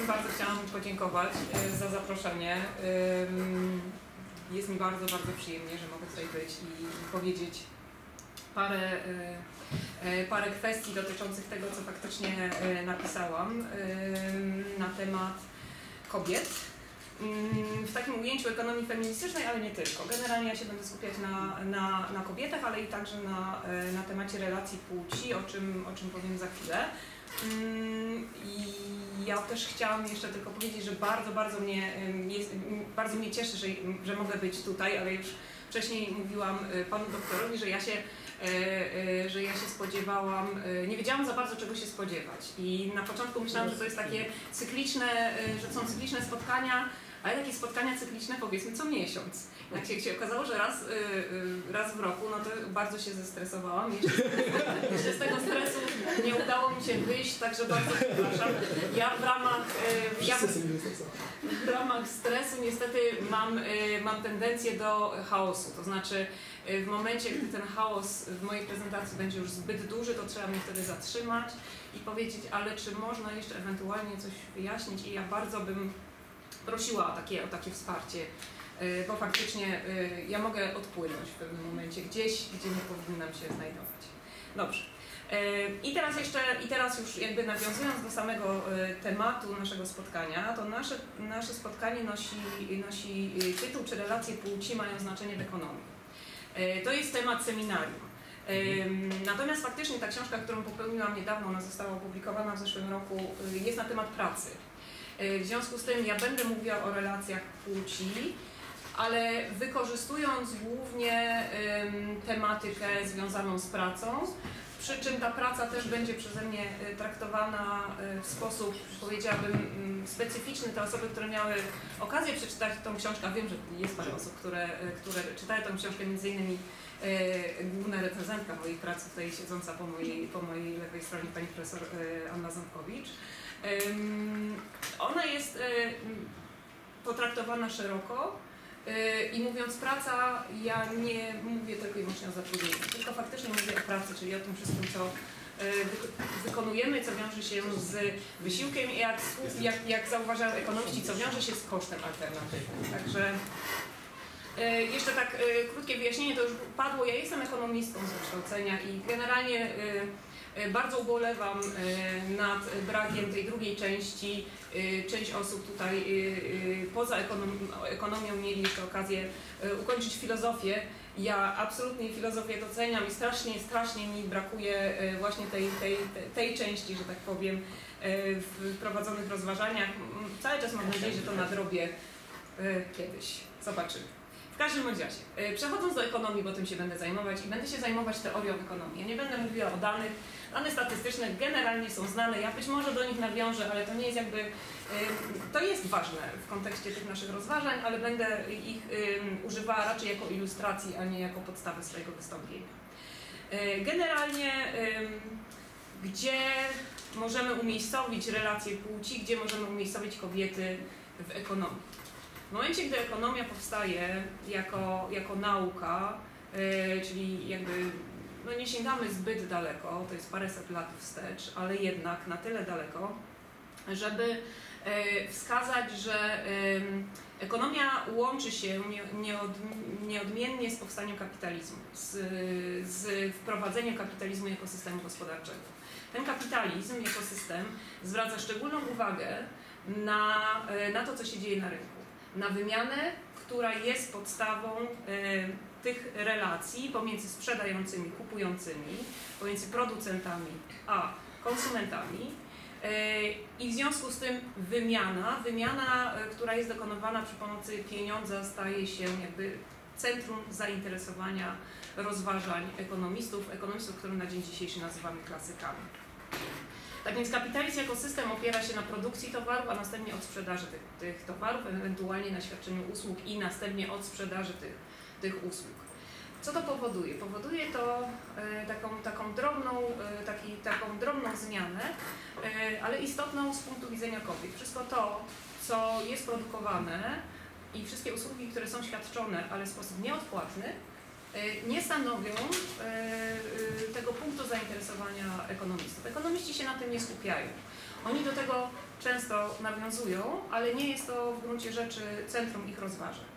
tym bardzo chciałam podziękować e, za zaproszenie. Jest mi bardzo, bardzo przyjemnie, że mogę tutaj być i powiedzieć parę, e, e, parę kwestii dotyczących tego, co faktycznie napisałam na temat kobiet. W takim ujęciu ekonomii feministycznej, ale nie tylko. Generalnie ja się będę skupiać na, na, na kobietach, ale i także na, na temacie relacji płci, o czym, o czym powiem za chwilę. Mm, I ja też chciałam jeszcze tylko powiedzieć, że bardzo, bardzo mnie, bardzo mnie cieszy, że, że mogę być tutaj, ale już wcześniej mówiłam y, panu doktorowi, że ja się, y, y, że ja się spodziewałam, nie wiedziałam za bardzo czego się spodziewać. I na początku myślałam, że to jest takie cykliczne, że są cykliczne spotkania, ale takie spotkania cykliczne powiedzmy co miesiąc. Jak się, się okazało, że raz, y, y, raz w roku, no to bardzo się zestresowałam. Jeszcze, jeszcze z tego stresu nie udało mi się wyjść, także bardzo przepraszam. Ja w ramach, y, ja w ramach stresu niestety mam, y, mam tendencję do chaosu. To znaczy y, w momencie, gdy ten chaos w mojej prezentacji będzie już zbyt duży, to trzeba mnie wtedy zatrzymać i powiedzieć, ale czy można jeszcze ewentualnie coś wyjaśnić i ja bardzo bym prosiła o takie, o takie wsparcie, bo faktycznie y, ja mogę odpłynąć w pewnym momencie gdzieś, gdzie nie powinnam się znajdować. Dobrze. Y, I teraz jeszcze, i teraz już jakby nawiązując do samego y, tematu naszego spotkania, to nasze, nasze spotkanie nosi, nosi y, tytuł, czy relacje płci mają znaczenie w ekonomii. Y, To jest temat seminarium. Ym, Natomiast faktycznie ta książka, którą popełniłam niedawno, ona została opublikowana w zeszłym roku, y, jest na temat pracy. Y, W związku z tym ja będę mówiła o relacjach płci, ale wykorzystując głównie tematykę związaną z pracą, przy czym ta praca też będzie przeze mnie y, traktowana y, w sposób, powiedziałabym, specyficzny. Te osoby, które miały okazję przeczytać tą książkę, wiem, że jest parę osób, które, y, które czytają tą książkę, między innymi główna recenzentka mojej pracy, tutaj siedząca po mojej, po mojej lewej stronie, pani profesor Anna Ząbkowicz. Ona jest potraktowana szeroko i mówiąc praca, ja nie mówię tylko i wyłącznie o zatrudnieniu, tylko faktycznie mówię o pracy, czyli o tym wszystkim, co y, wy- wykonujemy, co wiąże się z wysiłkiem i jak, jak, jak zauważają ekonomiści, co wiąże się z kosztem alternatywnym. Także y, jeszcze tak krótkie wyjaśnienie, to już padło. Ja jestem ekonomistą z wykształcenia i generalnie bardzo ubolewam y, nad brakiem tej drugiej części. Y, Część osób tutaj poza ekonom- ekonomią mieli jeszcze okazję ukończyć filozofię. Ja absolutnie filozofię doceniam i strasznie, strasznie mi brakuje właśnie tej, tej, tej części, że tak powiem, w prowadzonych rozważaniach. Cały czas mam nadzieję, że to nadrobię kiedyś. Zobaczymy. W każdym razie, przechodząc do ekonomii, bo tym się będę zajmować i będę się zajmować teorią ekonomii. Ja nie będę mówiła o danych. Dane statystyczne generalnie są znane, ja być może do nich nawiążę, ale to nie jest jakby, y, to jest ważne w kontekście tych naszych rozważań, ale będę ich y, używała raczej jako ilustracji, a nie jako podstawy swojego wystąpienia. Y, Generalnie y, gdzie możemy umiejscowić relacje płci, gdzie możemy umiejscowić kobiety w ekonomii. W momencie, gdy ekonomia powstaje jako, jako nauka, yy, czyli jakby no nie sięgamy zbyt daleko, to jest paręset lat wstecz, ale jednak na tyle daleko, żeby yy, wskazać, że ekonomia łączy się nie- nieod, nieodmiennie z powstaniem kapitalizmu, z, wprowadzeniem kapitalizmu jako systemu gospodarczego. Ten kapitalizm jako system zwraca szczególną uwagę na, e, na to, co się dzieje na rynku, na wymianę, która jest podstawą e, tych relacji pomiędzy sprzedającymi, kupującymi, pomiędzy producentami a konsumentami. E, I w związku z tym wymiana, wymiana, e, która jest dokonywana przy pomocy pieniądza, staje się jakby centrum zainteresowania rozważań ekonomistów, ekonomistów, których na dzień dzisiejszy nazywamy klasykami. Tak więc kapitalizm jako system opiera się na produkcji towarów, a następnie od sprzedaży tych, tych towarów, ewentualnie na świadczeniu usług i następnie od sprzedaży tych, tych usług. Co to powoduje? Powoduje to e, taką, taką, drobną, e, taki, taką drobną zmianę, e, ale istotną z punktu widzenia kobiet. Wszystko to, co jest produkowane i wszystkie usługi, które są świadczone, ale w sposób nieodpłatny, nie stanowią tego punktu zainteresowania ekonomistów. Ekonomiści się na tym nie skupiają. Oni do tego często nawiązują, ale nie jest to w gruncie rzeczy centrum ich rozważań.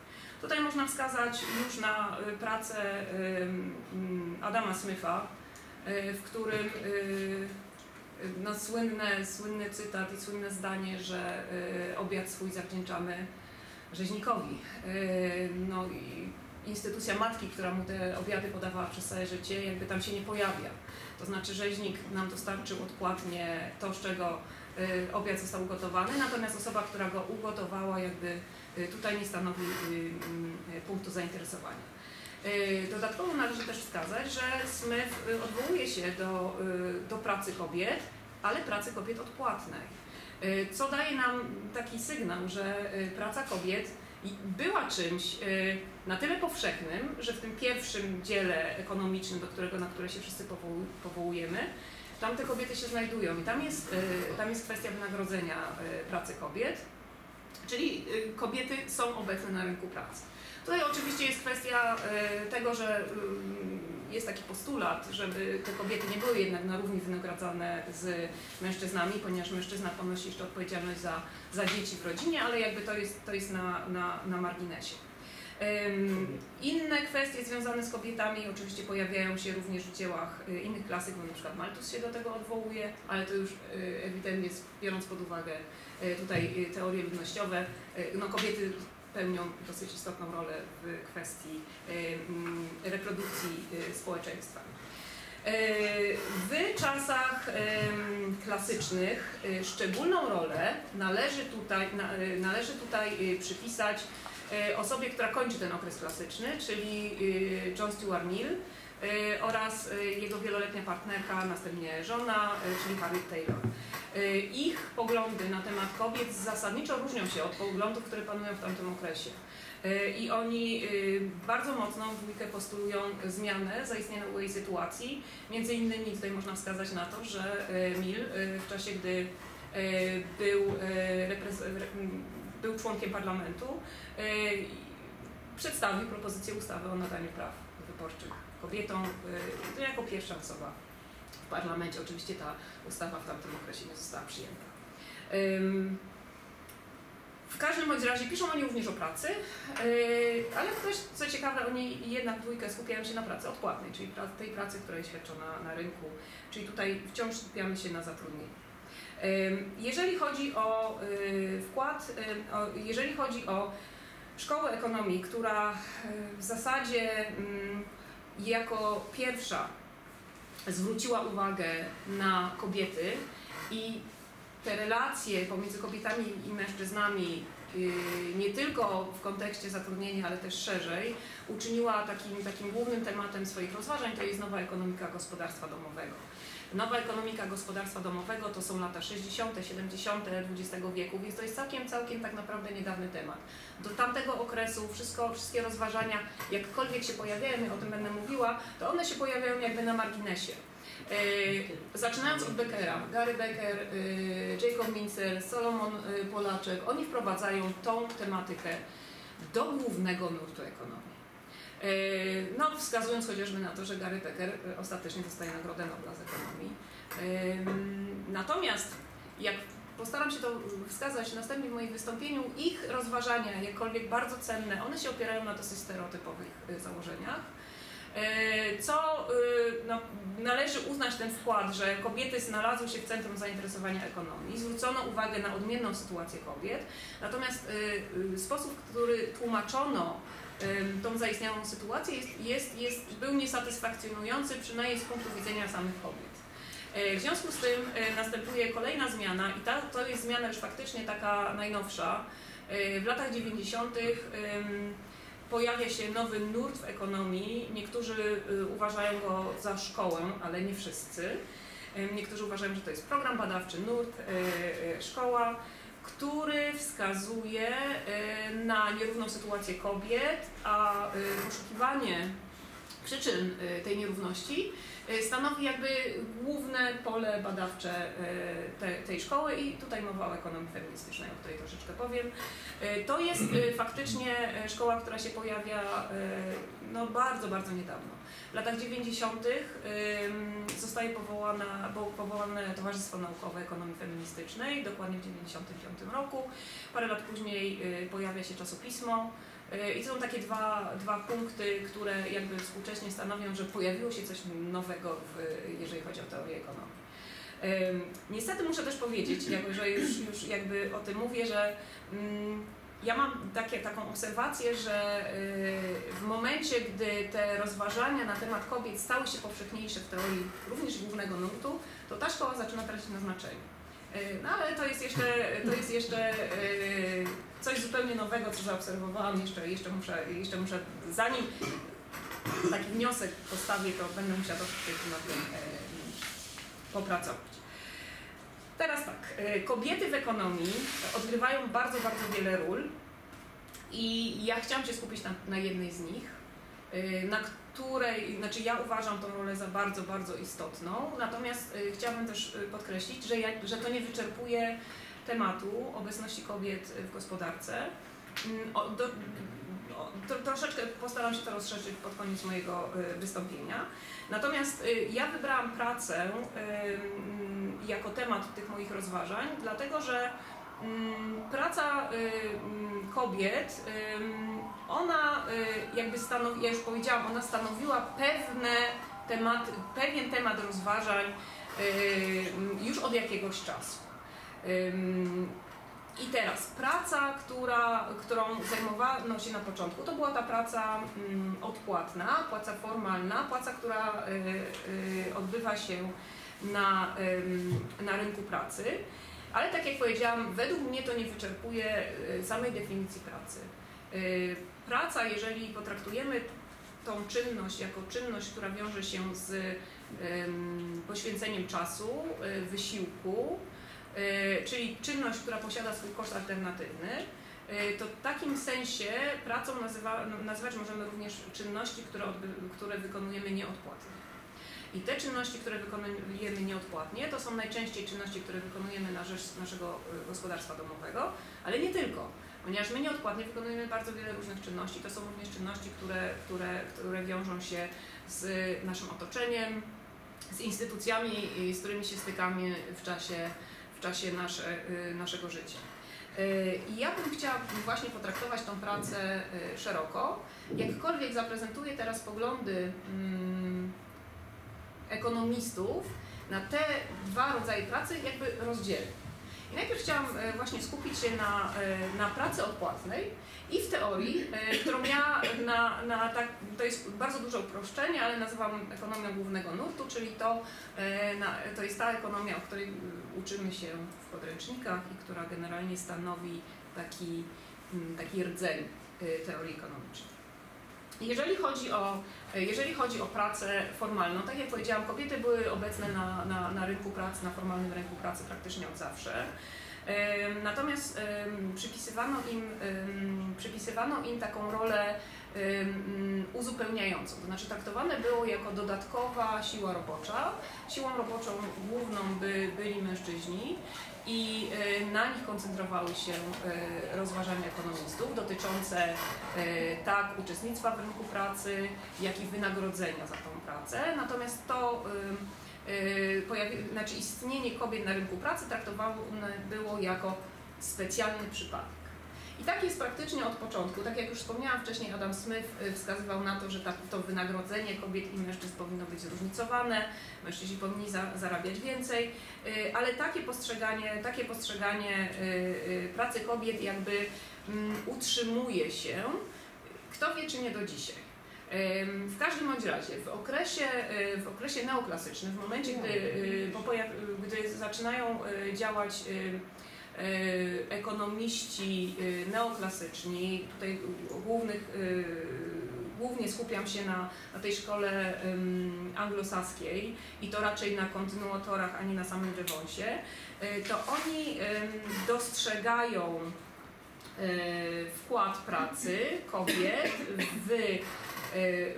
Tutaj można wskazać już na y, pracę y, Adama Smitha, y, w którym no, słynne, słynny cytat i słynne zdanie, że obiad swój zawdzięczamy rzeźnikowi. No, instytucja matki, która mu te obiady podawała przez całe życie, jakby tam się nie pojawia. To znaczy rzeźnik nam dostarczył odpłatnie to, z czego y, obiad został ugotowany, natomiast osoba, która go ugotowała, jakby y, tutaj nie stanowi y, punktu zainteresowania. Dodatkowo należy też wskazać, że Smith odwołuje się do, do pracy kobiet, ale pracy kobiet odpłatnej. Co daje nam taki sygnał, że praca kobiet była czymś na tyle powszechnym, że w tym pierwszym dziele ekonomicznym, do którego, na które się wszyscy powołujemy, tam te kobiety się znajdują i tam jest, tam jest kwestia wynagrodzenia pracy kobiet, czyli e, kobiety są obecne na rynku pracy. Tutaj oczywiście jest kwestia tego, że mm, jest taki postulat, żeby te kobiety nie były jednak na równi wynagradzane z mężczyznami, ponieważ mężczyzna ponosi jeszcze odpowiedzialność za, za dzieci w rodzinie, ale jakby to jest, to jest na, na, na marginesie. Inne kwestie związane z kobietami oczywiście pojawiają się również w dziełach y, innych klasyków, na przykład Malthus się do tego odwołuje, ale to już y, ewidentnie biorąc pod uwagę y, tutaj teorie ludnościowe, no kobiety pełnią dosyć istotną rolę w kwestii mm, reprodukcji społeczeństwa. W czasach klasycznych szczególną rolę należy tutaj, należy tutaj przypisać osobie, która kończy ten okres klasyczny, czyli e, John Stuart Mill e, oraz jego wieloletnia partnerka, następnie żona, czyli Harriet Taylor. Ich poglądy na temat kobiet zasadniczo różnią się od poglądów, które panują w tamtym okresie. I oni bardzo mocno w dwójkę postulują zmianę zaistniałej sytuacji. Między innymi tutaj można wskazać na to, że Mill w czasie, gdy był był członkiem parlamentu, e, przedstawił propozycję ustawy o nadaniu praw wyborczych kobietom to jako pierwsza osoba w parlamencie. Oczywiście ta ustawa w tamtym okresie nie została przyjęta. W każdym bądź razie piszą oni również o pracy, e, ale też co ciekawe, oni jednak dwójkę skupiają się na pracy odpłatnej, czyli tej pracy, która jest świadczona na rynku, czyli tutaj wciąż skupiamy się na zatrudnieniu. Jeżeli chodzi o y, wkład, jeżeli chodzi o szkołę ekonomii, która y, w zasadzie jako pierwsza zwróciła uwagę na kobiety i te relacje pomiędzy kobietami i mężczyznami y, nie tylko w kontekście zatrudnienia, ale też szerzej, uczyniła takim, takim głównym tematem swoich rozważań, to jest nowa ekonomika gospodarstwa domowego. Nowa ekonomika gospodarstwa domowego to są lata 60., 70. XX wieku, więc to jest całkiem, całkiem tak naprawdę niedawny temat. Do tamtego okresu wszystko, wszystkie rozważania, jakkolwiek się pojawiają, ja o tym będę mówiła, to one się pojawiają jakby na marginesie. Yy, zaczynając od Beckera, Gary Becker, yy, Jacob Mincer, Solomon yy, Polaczek, oni wprowadzają tą tematykę do głównego nurtu ekonomii. E, no, wskazując chociażby na to, że Gary Becker e, ostatecznie dostaje Nagrodę Nobla z ekonomii. Natomiast jak postaram się to wskazać następnie w moim wystąpieniu, ich rozważania, jakkolwiek bardzo cenne, one się opierają na dosyć stereotypowych e, założeniach. Co no, należy uznać ten wkład, że kobiety znalazły się w centrum zainteresowania ekonomii, zwrócono uwagę na odmienną sytuację kobiet, natomiast sposób, w który tłumaczono tą zaistniałą sytuację jest, jest, jest, był niesatysfakcjonujący, przynajmniej z punktu widzenia samych kobiet. E, w związku z tym e, następuje kolejna zmiana i ta, to jest zmiana już faktycznie taka najnowsza. E, w latach 90. pojawia się nowy nurt w ekonomii. Niektórzy uważają go za szkołę, ale nie wszyscy. Niektórzy uważają, że to jest program badawczy, nurt, szkoła który wskazuje y, na nierówną sytuację kobiet, a y, poszukiwanie przyczyn tej nierówności stanowi jakby główne pole badawcze te, tej szkoły i tutaj mowa o ekonomii feministycznej, o której troszeczkę powiem. To jest faktycznie szkoła, która się pojawia no, bardzo, bardzo niedawno. W latach 90. zostaje powołana, było powołane Towarzystwo Naukowe Ekonomii Feministycznej, dokładnie w 1995 roku. Parę lat później y, pojawia się czasopismo. Y, I to są takie dwa, dwa punkty, które jakby współcześnie stanowią, że pojawiło się coś nowego, w, jeżeli chodzi o teorię ekonomii. Niestety muszę też powiedzieć, jakby, że już, już jakby o tym mówię, że mm, ja mam takie, taką obserwację, że y, w momencie, gdy te rozważania na temat kobiet stały się powszechniejsze w teorii również głównego nurtu, to ta szkoła zaczyna tracić na znaczeniu. Y, no ale to jest jeszcze, to jest jeszcze y, coś zupełnie nowego, co zaobserwowałam. Jeszcze, jeszcze, muszę, jeszcze muszę, zanim taki wniosek postawię, to będę musiała troszeczkę nad tym popracować. Teraz tak, e, kobiety w ekonomii odgrywają bardzo, bardzo wiele ról i ja chciałam się skupić na, na jednej z nich, e, na której, znaczy ja uważam tą rolę za bardzo, bardzo istotną, natomiast e, chciałabym też podkreślić, że, ja, że to nie wyczerpuje tematu obecności kobiet w gospodarce. Mm, do, o, to, troszeczkę postaram się to rozszerzyć pod koniec mojego wystąpienia. Natomiast ja wybrałam pracę jako temat tych moich rozważań, dlatego że mm, praca y, mm, kobiet, ona y, jakby stanowi, ja już powiedziałam, ona stanowiła pewne temat, pewien temat rozważań y, już od jakiegoś czasu. I teraz praca, która, którą zajmowano się na początku, to była ta praca mm, odpłatna, płaca formalna, płaca, która odbywa się na, na rynku pracy. Ale tak jak powiedziałam, według mnie to nie wyczerpuje y, samej definicji pracy. Y, praca, jeżeli potraktujemy tą czynność jako czynność, która wiąże się z poświęceniem czasu, y, wysiłku, czyli czynność, która posiada swój koszt alternatywny, to w takim sensie pracą nazywa, nazywać możemy również czynności, które, które wykonujemy nieodpłatnie. I te czynności, które wykonujemy nieodpłatnie, to są najczęściej czynności, które wykonujemy na rzecz naszego y, gospodarstwa domowego, ale nie tylko. Ponieważ my nieodpłatnie wykonujemy bardzo wiele różnych czynności. To są również czynności, które, które, które wiążą się z naszym otoczeniem, z instytucjami, z którymi się stykamy w czasie, czasie nasze, y, naszego życia. Y, I ja bym chciała właśnie potraktować tą pracę szeroko. Jakkolwiek zaprezentuję teraz poglądy mm, ekonomistów na te dwa rodzaje pracy jakby rozdzielić. I najpierw chciałam właśnie skupić się na, na pracy odpłatnej i w teorii, e, którą ja na, na tak, to jest bardzo duże uproszczenie, ale nazywam ekonomią głównego nurtu, czyli to, na, to jest ta ekonomia, o której uczymy się w podręcznikach i która generalnie stanowi taki, taki rdzeń teorii ekonomicznej. Jeżeli chodzi o jeżeli chodzi o pracę formalną, tak jak powiedziałam, kobiety były obecne na, na, na rynku pracy, na formalnym rynku pracy praktycznie od zawsze. Natomiast przypisywano im, przypisywano im taką rolę uzupełniającą, to znaczy traktowane było jako dodatkowa siła robocza. Siłą roboczą główną by, byli mężczyźni i na nich koncentrowały się e, rozważania ekonomistów dotyczące e, tak uczestnictwa w rynku pracy, jak i wynagrodzenia za tą pracę. Natomiast to pojawi, znaczy istnienie kobiet na rynku pracy traktowane było jako specjalny przypadek. I tak jest praktycznie od początku. Tak jak już wspomniałam wcześniej, Adam Smith y, wskazywał na to, że to wynagrodzenie kobiet i mężczyzn powinno być zróżnicowane, mężczyźni powinni za, zarabiać więcej, y, ale takie postrzeganie, takie postrzeganie y, pracy kobiet jakby mm, utrzymuje się, kto wie czy nie do dzisiaj. W każdym bądź razie, w okresie, w okresie neoklasycznym, w momencie, gdy, gdy zaczynają działać E, ekonomiści e, neoklasyczni, tutaj głównych, e, głównie skupiam się na, na tej szkole anglosaskiej i to raczej na kontynuatorach, ani na samym Devonsie, to oni dostrzegają wkład pracy kobiet w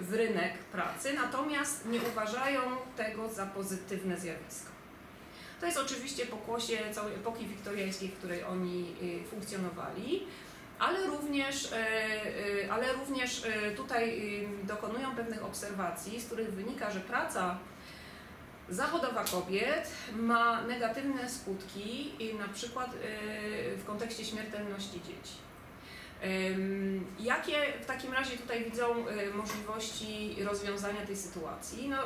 w rynek pracy, natomiast nie uważają tego za pozytywne zjawisko. To jest oczywiście pokłosie całej epoki wiktoriańskiej, w której oni funkcjonowali ale również, e, ale również tutaj dokonują pewnych obserwacji, z których wynika, że praca zawodowa kobiet ma negatywne skutki na przykład w kontekście śmiertelności dzieci. Jakie w takim razie tutaj widzą możliwości rozwiązania tej sytuacji? No,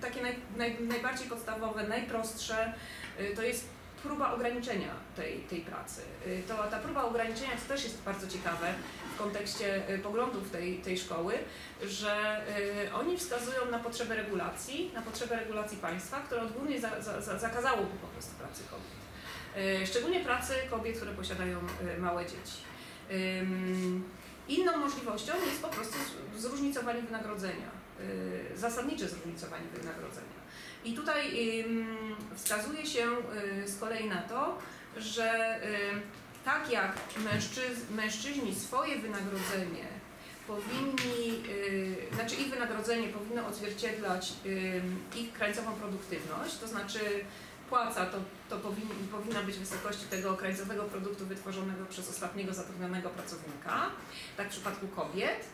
takie naj, naj, najbardziej podstawowe, najprostsze to jest próba ograniczenia tej, tej pracy. Y, to, ta próba ograniczenia to też jest bardzo ciekawe w kontekście poglądów tej, tej szkoły, że oni wskazują na potrzebę regulacji, na potrzebę regulacji państwa, które odgórnie za, za, zakazałoby po prostu pracy kobiet. Szczególnie pracy kobiet, które posiadają małe dzieci. Inną możliwością jest po prostu zróżnicowanie wynagrodzenia, zasadnicze zróżnicowanie wynagrodzenia. I tutaj wskazuje się y, z kolei na to, że y, tak jak mężczyz mężczyźni swoje wynagrodzenie powinni, y, znaczy ich wynagrodzenie powinno odzwierciedlać ich krańcową produktywność, to znaczy płaca to, to powin, powinna być wysokości tego krańcowego produktu wytworzonego przez ostatniego zatrudnionego pracownika, tak w przypadku kobiet.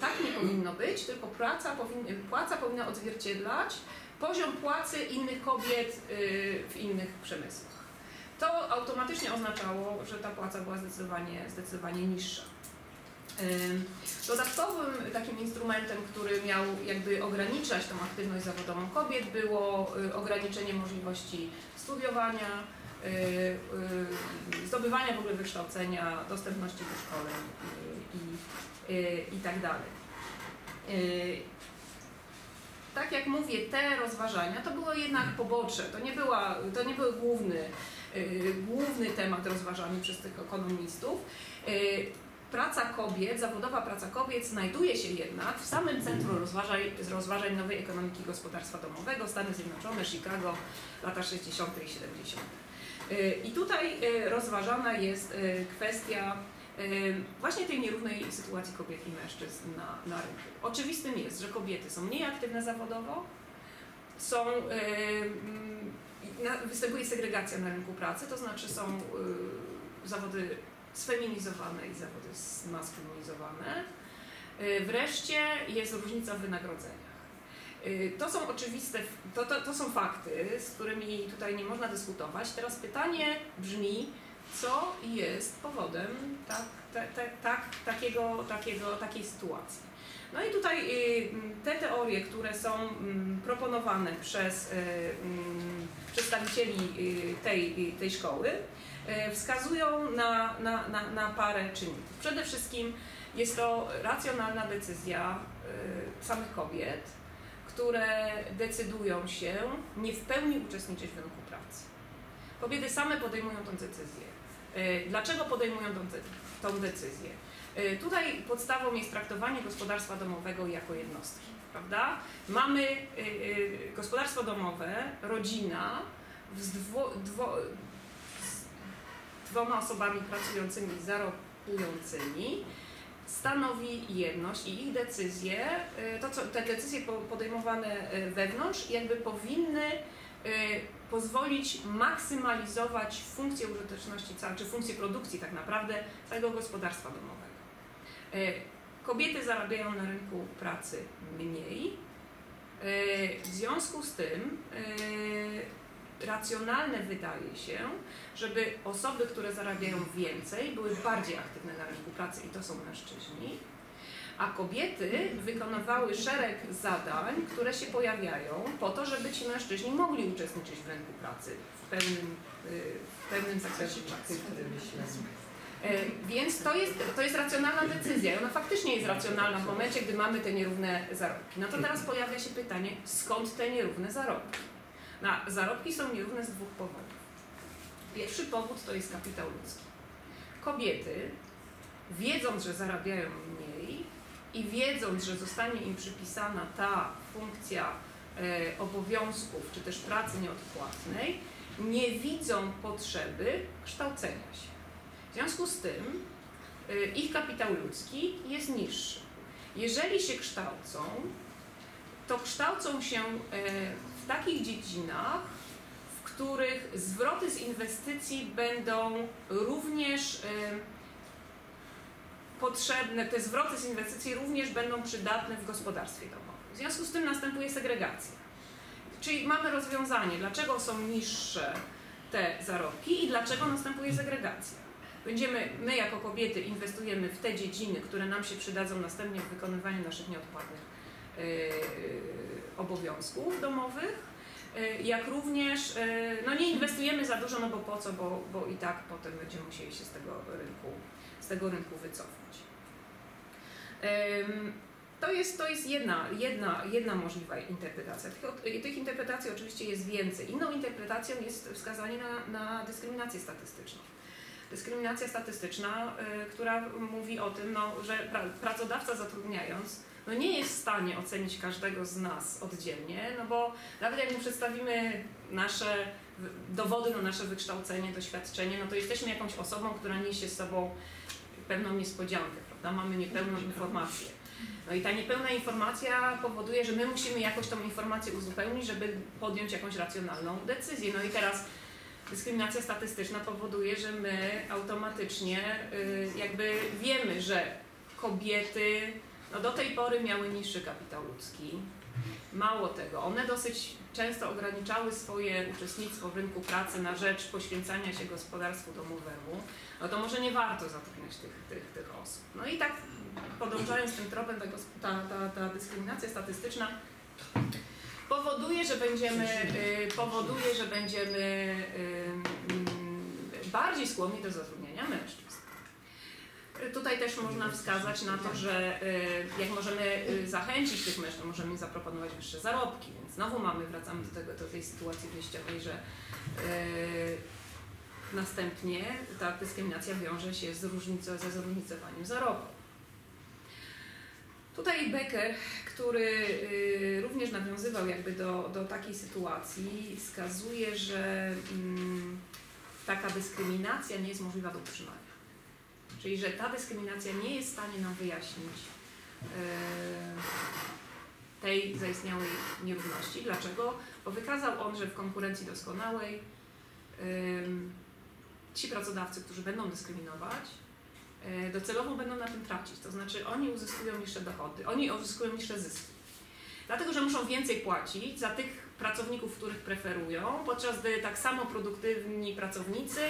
Tak nie powinno być, tylko praca, powin, płaca powinna odzwierciedlać poziom płacy innych kobiet y, w innych przemysłach. To automatycznie oznaczało, że ta płaca była zdecydowanie, zdecydowanie niższa. Y, dodatkowym takim instrumentem, który miał jakby ograniczać tą aktywność zawodową kobiet było y, ograniczenie możliwości studiowania, zdobywania w ogóle wykształcenia, dostępności do szkoleń i, i, tak dalej tak jak mówię, te rozważania to było jednak pobocze, to nie, była, to nie był główny, główny temat rozważany przez tych ekonomistów. Praca kobiet, zawodowa praca kobiet znajduje się jednak w samym centrum rozważań, rozważań nowej ekonomiki gospodarstwa domowego, Stany Zjednoczone, Chicago, lata 60. i 70. Yy, I tutaj yy, rozważana jest yy, kwestia właśnie tej nierównej sytuacji kobiet i mężczyzn na, na rynku. Oczywistym jest, że kobiety są mniej aktywne zawodowo, są, występuje segregacja na rynku pracy, to znaczy są zawody sfeminizowane i zawody zmaskulinizowane. Wreszcie jest różnica w wynagrodzeniach. To są oczywiste, to, to, to są fakty, z którymi tutaj nie można dyskutować. Teraz pytanie brzmi, co jest powodem tak, te, te, tak, takiego, takiego, takiej sytuacji. No i tutaj y, te teorie, które są proponowane przez y, przedstawicieli y, tej, tej szkoły, wskazują na, na, na, na parę czynników. Przede wszystkim jest to racjonalna decyzja samych kobiet, które decydują się nie w pełni uczestniczyć w rynku pracy. Kobiety same podejmują tę decyzję. E, dlaczego podejmują tą decyzję? E, tutaj podstawą jest traktowanie gospodarstwa domowego jako jednostki, prawda? Mamy e, gospodarstwo domowe, rodzina z, dwo, dwo, dwoma osobami pracującymi, zarobującymi, stanowi jedność i ich decyzje, to co, te decyzje podejmowane wewnątrz jakby powinny pozwolić maksymalizować funkcję użyteczności, czy funkcję produkcji tak naprawdę całego gospodarstwa domowego. Kobiety zarabiają na rynku pracy mniej. W związku z tym racjonalne wydaje się, żeby osoby, które zarabiają więcej, były bardziej aktywne na rynku pracy i to są mężczyźni, a kobiety wykonywały szereg zadań, które się pojawiają po to, żeby ci mężczyźni mogli uczestniczyć w rynku pracy w pewnym, y, w pewnym zakresie czasu. E, więc to jest, to jest racjonalna decyzja. Ona faktycznie jest racjonalna w momencie, gdy mamy te nierówne zarobki. No to teraz pojawia się pytanie, skąd te nierówne zarobki? No, zarobki są nierówne z dwóch powodów. Pierwszy powód to jest kapitał ludzki. Kobiety, wiedząc, że zarabiają mniej, i wiedząc, że zostanie im przypisana ta funkcja e, obowiązków czy też pracy nieodpłatnej, nie widzą potrzeby kształcenia się. W związku z tym e, ich kapitał ludzki jest niższy. jeżeli się kształcą, to kształcą się w takich dziedzinach, w których zwroty z inwestycji będą również potrzebne, te zwroty z inwestycji również będą przydatne w gospodarstwie domowym. W związku z tym następuje segregacja. Czyli mamy rozwiązanie, dlaczego są niższe te zarobki i dlaczego następuje segregacja. Będziemy, my jako kobiety inwestujemy w te dziedziny, które nam się przydadzą następnie w wykonywaniu naszych nieodpłatnych yy, obowiązków domowych, yy, jak również, yy, no nie inwestujemy za dużo, no bo po co, bo, bo i tak potem będziemy musieli się z tego rynku, z tego rynku wycofać. To jest, to jest jedna, jedna, jedna możliwa interpretacja. Tych, tych, interpretacji oczywiście jest więcej. Inną interpretacją jest wskazanie na, na dyskryminację statystyczną. Dyskryminacja statystyczna, y, która mówi o tym, no, że pra, pracodawca zatrudniając no nie jest w stanie ocenić każdego z nas oddzielnie, no bo nawet jak mu przedstawimy nasze dowody na nasze wykształcenie, doświadczenie, no to jesteśmy jakąś osobą, która niesie z sobą pewną niespodziankę, prawda? Mamy niepełną informację. No i ta niepełna informacja powoduje, że my musimy jakoś tą informację uzupełnić, żeby podjąć jakąś racjonalną decyzję. No i teraz dyskryminacja statystyczna powoduje, że my automatycznie y, jakby wiemy, że kobiety no do tej pory miały niższy kapitał ludzki. Mało tego, one dosyć często ograniczały swoje uczestnictwo w rynku pracy na rzecz poświęcania się gospodarstwu domowemu, no to może nie warto zatrudniać tych, tych, tych osób. No i tak podążając tym tropem, ta, ta, ta dyskryminacja statystyczna powoduje, że będziemy, y, powoduje, że będziemy y, bardziej skłonni do zatrudnienia mężczyzn. Tutaj też można wskazać na to, że y, jak możemy zachęcić tych mężczyzn, możemy im zaproponować wyższe zarobki, więc znowu mamy, wracamy do, tego, do tej sytuacji wyjściowej, że następnie ta dyskryminacja wiąże się z różnicą, ze zróżnicowaniem zarobków. Tutaj Becker, który y, również nawiązywał jakby do, do takiej sytuacji, wskazuje, że mm, taka dyskryminacja nie jest możliwa do utrzymania. Czyli, że ta dyskryminacja nie jest w stanie nam wyjaśnić y, tej zaistniałej nierówności. Dlaczego? Bo wykazał on, że w konkurencji doskonałej ci pracodawcy, którzy będą dyskryminować, E, docelowo będą na tym tracić. To znaczy oni uzyskują niższe dochody, oni uzyskują niższe zyski. Dlatego, że muszą więcej płacić za tych pracowników, których preferują, podczas gdy tak samo produktywni pracownicy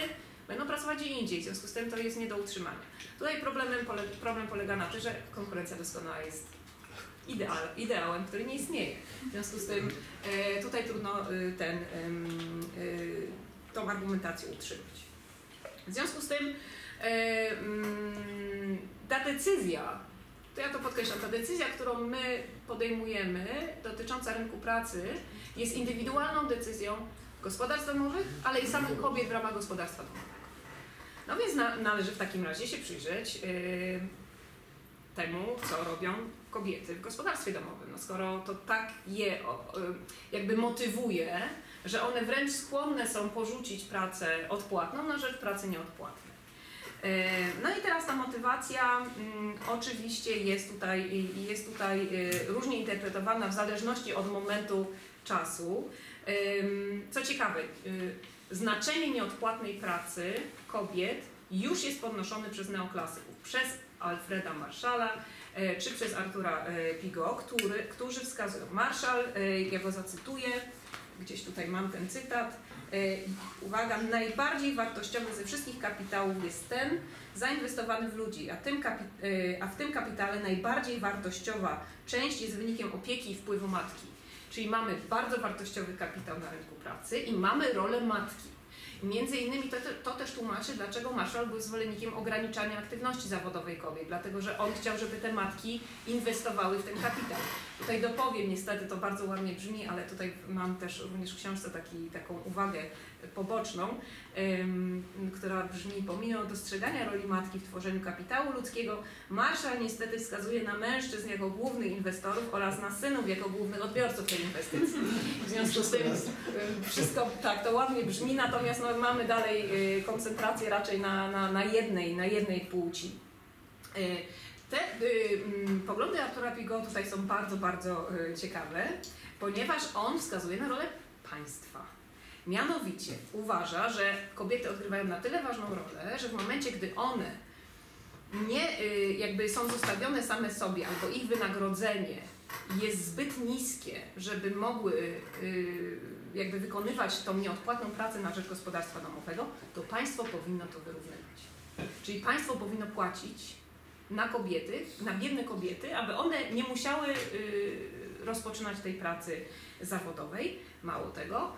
będą pracować gdzie indziej. W związku z tym to jest nie do utrzymania. Tutaj problemem, problem polega na tym, że konkurencja doskonała jest ideal, ideałem, który nie istnieje. W związku z tym e, tutaj trudno e, ten, tą argumentację utrzymać. W związku z tym E, mm, ta decyzja, to ja to podkreślam, ta decyzja, którą my podejmujemy dotycząca rynku pracy jest indywidualną decyzją gospodarstw domowych, ale i samych kobiet w ramach gospodarstwa domowego. No więc na, należy w takim razie się przyjrzeć yy, temu, co robią kobiety w gospodarstwie domowym. No skoro to tak je o, yy, jakby motywuje, że one wręcz skłonne są porzucić pracę odpłatną na rzecz pracy nieodpłatnej. E, no i teraz ta motywacja mm, oczywiście jest tutaj, jest tutaj e, różnie interpretowana w zależności od momentu czasu. Co ciekawe, znaczenie nieodpłatnej pracy kobiet już jest podnoszone przez neoklasyków, przez Alfreda Marshalla czy przez Artura Pigot, który, którzy wskazują. Marshall, ja go zacytuję, gdzieś tutaj mam ten cytat, E, uwaga, najbardziej wartościowy ze wszystkich kapitałów jest ten zainwestowany w ludzi, a, tym e, a w tym kapitale najbardziej wartościowa część jest wynikiem opieki i wpływu matki. Czyli mamy bardzo wartościowy kapitał na rynku pracy i mamy rolę matki. Między innymi to, to też tłumaczy, dlaczego Marshall był zwolennikiem ograniczania aktywności zawodowej kobiet, dlatego że on chciał, żeby te matki inwestowały w ten kapitał. Tutaj dopowiem, niestety to bardzo ładnie brzmi, ale tutaj mam też również w książce taki, taką uwagę poboczną, która brzmi, pomimo dostrzegania roli matki w tworzeniu kapitału ludzkiego, Marshall niestety wskazuje na mężczyzn jako głównych inwestorów oraz na synów jako głównych odbiorców tej inwestycji. W związku z tym wszystko tak to ładnie brzmi, natomiast no, mamy dalej y, koncentrację raczej na, na, na, jednej, na jednej płci. Y, Te y, mm, poglądy Artura Pigo tutaj są bardzo, bardzo y, ciekawe, ponieważ on wskazuje na rolę państwa. Mianowicie uważa, że kobiety odgrywają na tyle ważną rolę, że w momencie, gdy one nie y, jakby są zostawione same sobie, albo ich wynagrodzenie jest zbyt niskie, żeby mogły y, jakby wykonywać tą nieodpłatną pracę na rzecz gospodarstwa domowego, to państwo powinno to wyrównywać. Czyli państwo powinno płacić na kobiety, na biedne kobiety, aby one nie musiały y, rozpoczynać tej pracy zawodowej. Mało tego,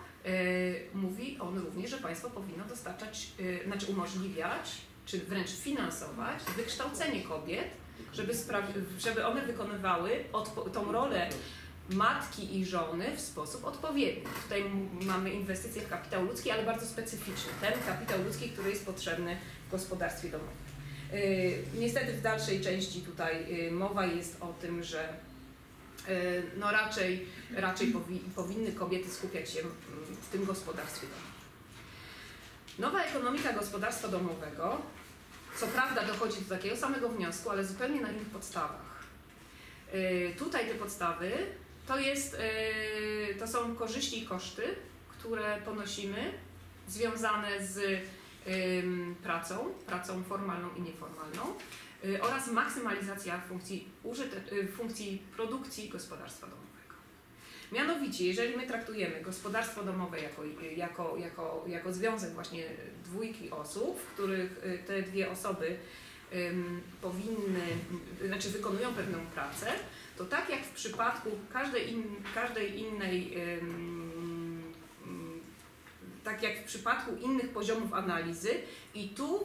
mówi on również, że państwo powinno dostarczać, znaczy umożliwiać czy wręcz finansować wykształcenie kobiet, żeby, żeby one wykonywały tą rolę matki i żony w sposób odpowiedni. Tutaj mamy inwestycje w kapitał ludzki, ale bardzo specyficzny. Ten kapitał ludzki, który jest potrzebny w gospodarstwie domowym. Yy, niestety w dalszej części tutaj mowa jest o tym, że no raczej, raczej powi powinny kobiety skupiać się w tym gospodarstwie domowym. Nowa ekonomika gospodarstwa domowego, co prawda dochodzi do takiego samego wniosku, ale zupełnie na innych podstawach. Yy, tutaj te podstawy to, jest, yy, to są korzyści i koszty, które ponosimy związane z pracą, pracą formalną i nieformalną y, oraz maksymalizacja funkcji, y, funkcji produkcji gospodarstwa domowego. Mianowicie, jeżeli my traktujemy gospodarstwo domowe jako, jako, jako, jako związek właśnie dwójki osób, w których y, te dwie osoby powinny, znaczy wykonują pewną pracę, to tak jak w przypadku każdej, in, każdej innej, tak jak w przypadku innych poziomów analizy i tu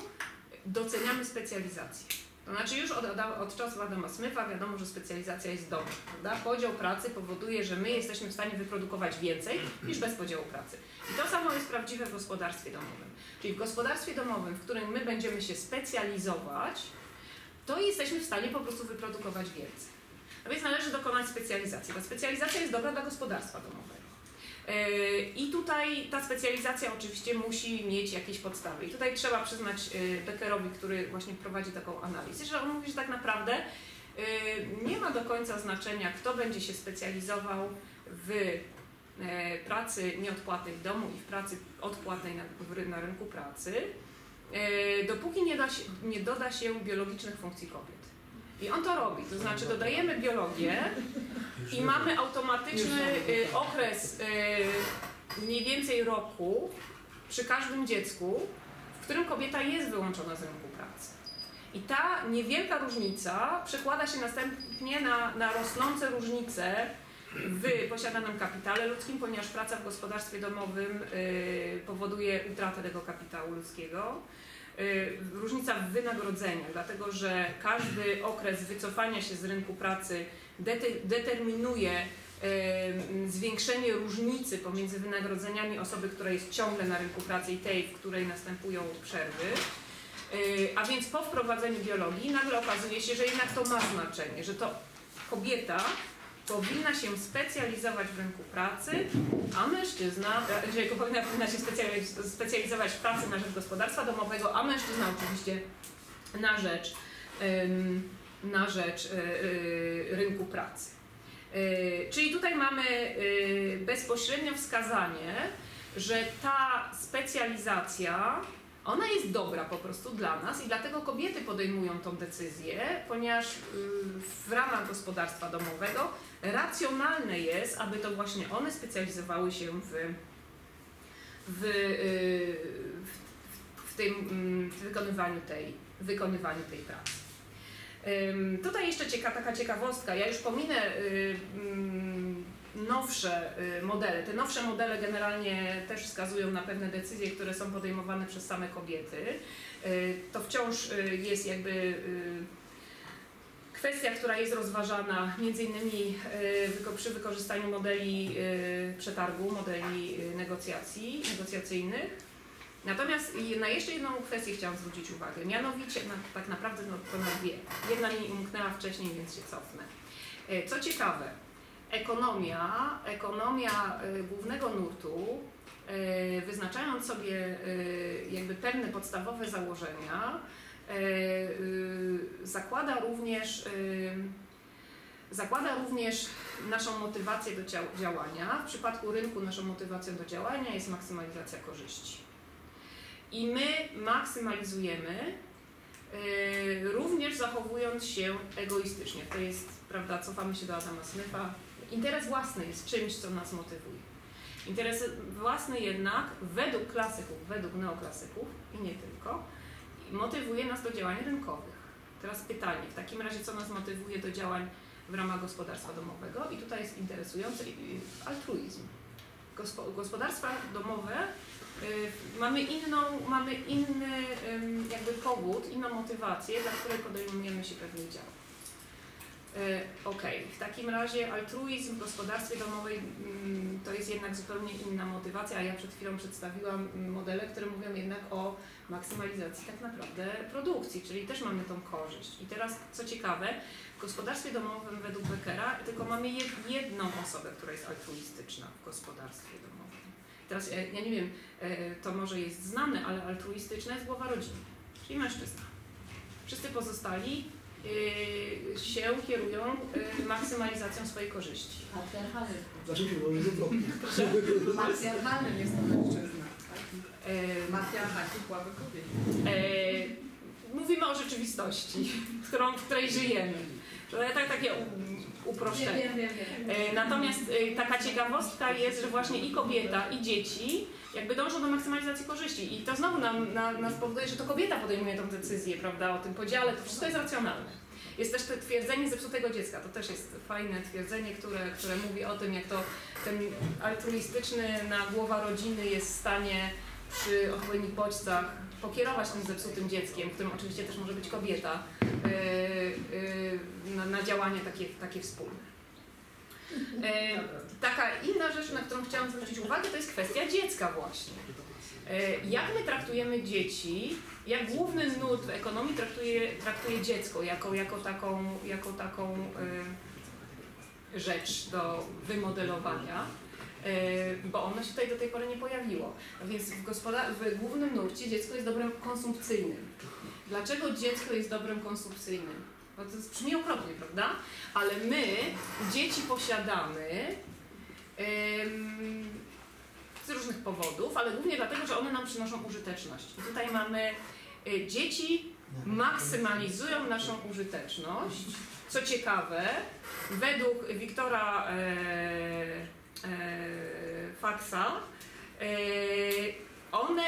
doceniamy specjalizację. To znaczy już od, od czasów Adama Smitha wiadomo, że specjalizacja jest dobra. Prawda? Podział pracy powoduje, że my jesteśmy w stanie wyprodukować więcej niż bez podziału pracy. I to samo jest prawdziwe w gospodarstwie domowym. Czyli w gospodarstwie domowym, w którym my będziemy się specjalizować, to jesteśmy w stanie po prostu wyprodukować więcej. A więc należy dokonać specjalizacji. Ta specjalizacja jest dobra dla gospodarstwa domowego. E, I tutaj ta specjalizacja oczywiście musi mieć jakieś podstawy. I tutaj trzeba przyznać e, Beckerowi, który właśnie prowadzi taką analizę, że on mówi, że tak naprawdę e, nie ma do końca znaczenia, kto będzie się specjalizował w pracy nieodpłatnej w domu i w pracy odpłatnej na, na rynku pracy, dopóki nie, da się, nie doda się biologicznych funkcji kobiet. I on to robi, to znaczy dodajemy biologię i mamy automatyczny y, okres y, mniej więcej roku przy każdym dziecku, w którym kobieta jest wyłączona z rynku pracy. I ta niewielka różnica przekłada się następnie na, na rosnące różnice w posiadanym kapitale ludzkim, ponieważ praca w gospodarstwie domowym y, powoduje utratę tego kapitału ludzkiego. Y, różnica w wynagrodzeniu, dlatego że każdy okres wycofania się z rynku pracy determinuje zwiększenie różnicy pomiędzy wynagrodzeniami osoby, która jest ciągle na rynku pracy i tej, w której następują przerwy. Y, a więc po wprowadzeniu biologii nagle okazuje się, że jednak to ma znaczenie, że to kobieta powinna się specjalizować w rynku pracy, a mężczyzna, że powinna, powinna się specjalizować w pracy na rzecz gospodarstwa domowego, a mężczyzna oczywiście na rzecz, na rzecz e, e, rynku pracy. E, czyli tutaj mamy bezpośrednio wskazanie, że ta specjalizacja ona jest dobra po prostu dla nas i dlatego kobiety podejmują tą decyzję, ponieważ y, w ramach gospodarstwa domowego racjonalne jest, aby to właśnie one specjalizowały się w, w, y, w, w tym w wykonywaniu tej, wykonywaniu tej pracy. Tutaj jeszcze cieka, taka ciekawostka, ja już pominę y, nowsze y, modele. Te nowsze modele generalnie też wskazują na pewne decyzje, które są podejmowane przez same kobiety. Y, to wciąż y, jest jakby kwestia, która jest rozważana między innymi przy wykorzystaniu modeli przetargu, modeli negocjacji, negocjacyjnych. Natomiast na jeszcze jedną kwestię chciałam zwrócić uwagę, mianowicie tak naprawdę no, to na dwie. Jedna mi umknęła wcześniej, więc się cofnę. Co ciekawe, ekonomia, ekonomia y, głównego nurtu, y, wyznaczając sobie y, jakby pewne podstawowe założenia, zakłada również zakłada również naszą motywację do dział- działania. W przypadku rynku naszą motywacją do działania jest maksymalizacja korzyści. I my maksymalizujemy również zachowując się egoistycznie. To jest, prawda, cofamy się do Adama Smitha. Interes własny jest czymś, co nas motywuje. Interes własny jednak według klasyków, według neoklasyków i nie tylko, motywuje nas do działań rynkowych. Teraz pytanie, w takim razie co nas motywuje do działań w ramach gospodarstwa domowego? I tutaj jest interesujący altruizm. Gospo- Gospodarstwa domowe y, mamy inną, mamy inny jakby powód, inną motywację, dla której podejmujemy się pewnych działań. Y, Okej, w takim razie altruizm w gospodarstwie domowym mm, to jest jednak zupełnie inna motywacja, a ja przed chwilą przedstawiłam modele, które mówią jednak o maksymalizacji tak naprawdę produkcji, czyli też mamy tą korzyść. I teraz co ciekawe, w gospodarstwie domowym według Beckera tylko mamy jed- jedną osobę, która jest altruistyczna w gospodarstwie domowym. Teraz e, ja nie wiem, e, to może jest znane, ale altruistyczna jest głowa rodziny, czyli mężczyzna. Wszyscy pozostali się kierują y, maksymalizacją swojej korzyści. Patriarchalny. Znaczy. Matriarchalnym jest to mężczyzna. E, Matriarchat pławy kobiet. mówimy o rzeczywistości, którą, w której żyjemy. To tak, takie uproszczenie. Wiem, wiem, wiem. E, Natomiast e, taka ciekawostka jest, że właśnie i kobieta, i dzieci jakby dążą do maksymalizacji korzyści. I to znowu nam, na, nas powoduje, że to kobieta podejmuje tę decyzję, prawda, o tym podziale. To wszystko jest racjonalne. Jest też to twierdzenie zepsutego dziecka. To też jest fajne twierdzenie, które, które mówi o tym, jak to ten altruistyczny na głowa rodziny jest w stanie przy odpowiednich bodźcach pokierować tym zepsutym dzieckiem, w którym oczywiście też może być kobieta, yy, yy, na, na działanie takie, takie wspólne. E, taka inna rzecz, na którą chciałam zwrócić uwagę, to jest kwestia dziecka właśnie. Jak my traktujemy dzieci, jak główny nurt w ekonomii traktuje, traktuje dziecko jako, jako taką, jako taką rzecz do wymodelowania, bo ono się tutaj do tej pory nie pojawiło. Więc w, w głównym nurcie dziecko jest dobrem konsumpcyjnym. Dlaczego dziecko jest dobrem konsumpcyjnym? No to brzmi okropnie, prawda? Ale my dzieci posiadamy z różnych powodów, ale głównie dlatego, że one nam przynoszą użyteczność. Tutaj mamy y, dzieci maksymalizują naszą użyteczność. Co ciekawe, według Wiktora e, e, Faxa, e, one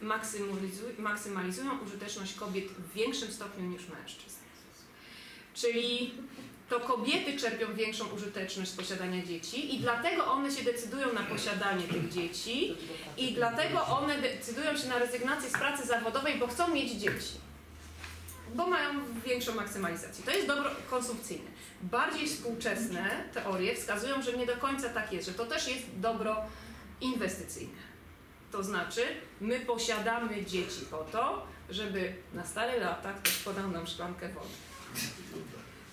maksymalizuj, maksymalizują użyteczność kobiet w większym stopniu niż mężczyzn. Czyli to kobiety czerpią większą użyteczność z posiadania dzieci i dlatego one się decydują na posiadanie tych dzieci i dlatego one decydują się na rezygnację z pracy zawodowej, bo chcą mieć dzieci. Bo mają większą maksymalizację. To jest dobro konsumpcyjne. Bardziej współczesne teorie wskazują, że nie do końca tak jest, że to też jest dobro inwestycyjne. To znaczy, my posiadamy dzieci po to, żeby na stare lata ktoś podał nam szklankę wody.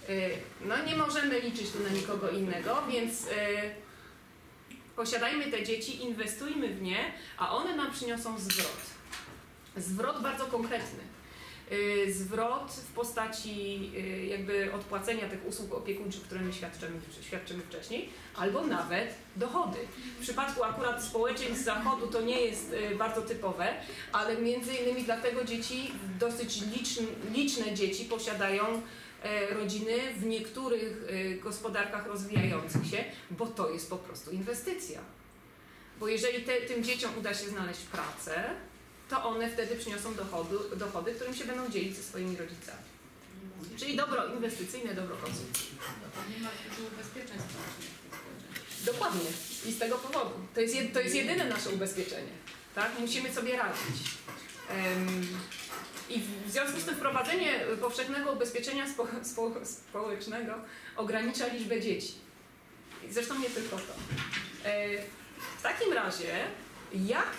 Y, No nie możemy liczyć tu na nikogo innego, więc y, posiadajmy te dzieci, inwestujmy w nie, a one nam przyniosą zwrot. Zwrot bardzo konkretny. Y, Zwrot w postaci y, jakby odpłacenia tych usług opiekuńczych, które my świadczymy, świadczymy wcześniej, albo nawet dochody. W przypadku akurat społeczeństw zachodu to nie jest y, bardzo typowe, ale między innymi dlatego dzieci, dosyć liczne, liczne dzieci posiadają rodziny w niektórych gospodarkach rozwijających się, bo to jest po prostu inwestycja. Bo jeżeli te, tym dzieciom uda się znaleźć pracę, to one wtedy przyniosą dochodu, dochody, którym się będą dzielić ze swoimi rodzicami. Czyli dobro inwestycyjne, dobro konsumpcyjne. Nie ma ubezpieczeń. Dokładnie. I z tego powodu. To jest, to jest jedyne nasze ubezpieczenie. Tak? Musimy sobie radzić. Em, I w związku z tym wprowadzenie powszechnego ubezpieczenia spo, spo, społecznego ogranicza liczbę dzieci. Zresztą nie tylko to. E, w takim razie, jak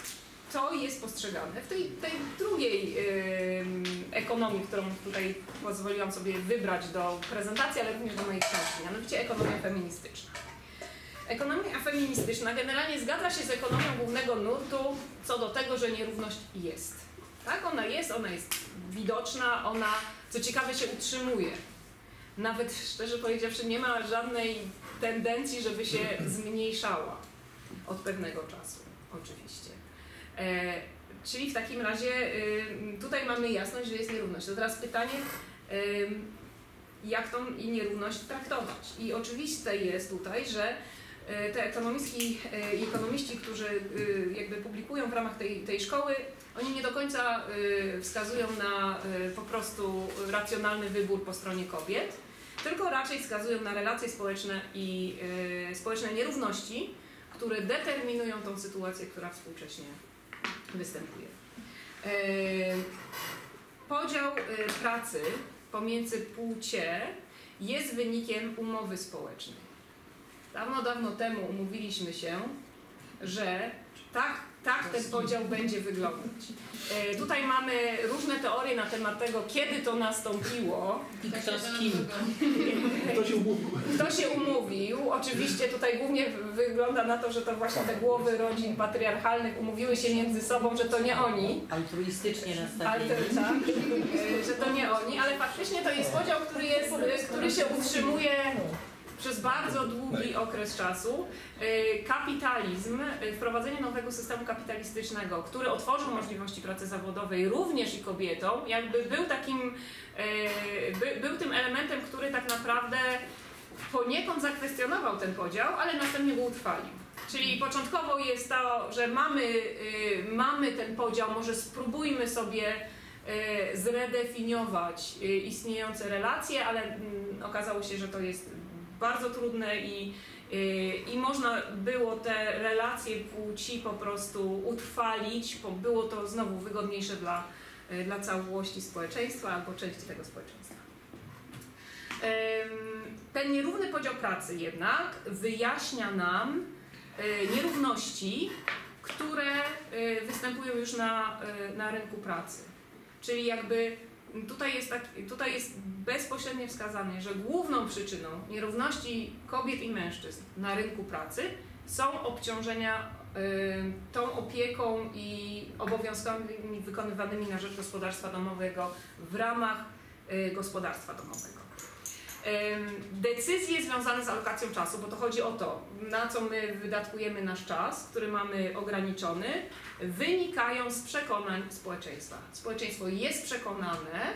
to jest postrzegane w tej, tej drugiej em, ekonomii, którą tutaj pozwoliłam sobie wybrać do prezentacji, ale również do mojej książki, mianowicie ekonomia feministyczna. Ekonomia feministyczna generalnie zgadza się z ekonomią głównego nurtu co do tego, że nierówność jest. Tak, ona jest, ona jest widoczna, ona co ciekawe się utrzymuje. Nawet szczerze powiedziawszy, nie ma żadnej tendencji, żeby się zmniejszała od pewnego czasu, oczywiście. E, czyli w takim razie y, tutaj mamy jasność, że jest nierówność. To teraz pytanie, y, jak tą nierówność traktować? I oczywiste jest tutaj, że y, te ekonomistki i ekonomiści, którzy jakby publikują w ramach tej, tej szkoły, oni nie do końca wskazują na po prostu racjonalny wybór po stronie kobiet, tylko raczej wskazują na relacje społeczne i społeczne nierówności, które determinują tą sytuację, która współcześnie występuje. Y, Podział y, pracy pomiędzy płcie jest wynikiem umowy społecznej. Dawno, dawno temu umówiliśmy się, że tak, tak ten podział będzie wyglądać. E, Tutaj mamy różne teorie na temat tego, kiedy to nastąpiło, I kto z kim? Kto się umówił? kto się umówił. Oczywiście tutaj głównie wygląda na to, że to właśnie te głowy rodzin patriarchalnych umówiły się między sobą, że to nie oni. Altruistycznie nastawieni. to, tak, e, że to nie oni, ale faktycznie to jest podział, który, jest, który się utrzymuje przez bardzo długi okres czasu. E, Kapitalizm, e, wprowadzenie nowego systemu kapitalistycznego, który otworzył możliwości pracy zawodowej również i kobietom, jakby był takim, e, by, był tym elementem, który tak naprawdę poniekąd zakwestionował ten podział, ale następnie go utrwalił. Czyli początkowo jest to, że mamy, y, mamy ten podział, może spróbujmy sobie y, zredefiniować y, istniejące relacje, ale mm, okazało się, że to jest bardzo trudne i, y, i można było te relacje płci po prostu utrwalić, bo było to znowu wygodniejsze dla, y, dla całości społeczeństwa albo części tego społeczeństwa. Ten nierówny podział pracy jednak wyjaśnia nam y, nierówności, które występują już na, na rynku pracy. Czyli jakby tutaj jest, tak, tutaj jest bezpośrednio wskazane, że główną przyczyną nierówności kobiet i mężczyzn na rynku pracy są obciążenia y, tą opieką i obowiązkami wykonywanymi na rzecz gospodarstwa domowego w ramach y, gospodarstwa domowego. Decyzje związane z alokacją czasu, bo to chodzi o to, na co my wydatkujemy nasz czas, który mamy ograniczony, wynikają z przekonań społeczeństwa. Społeczeństwo jest przekonane,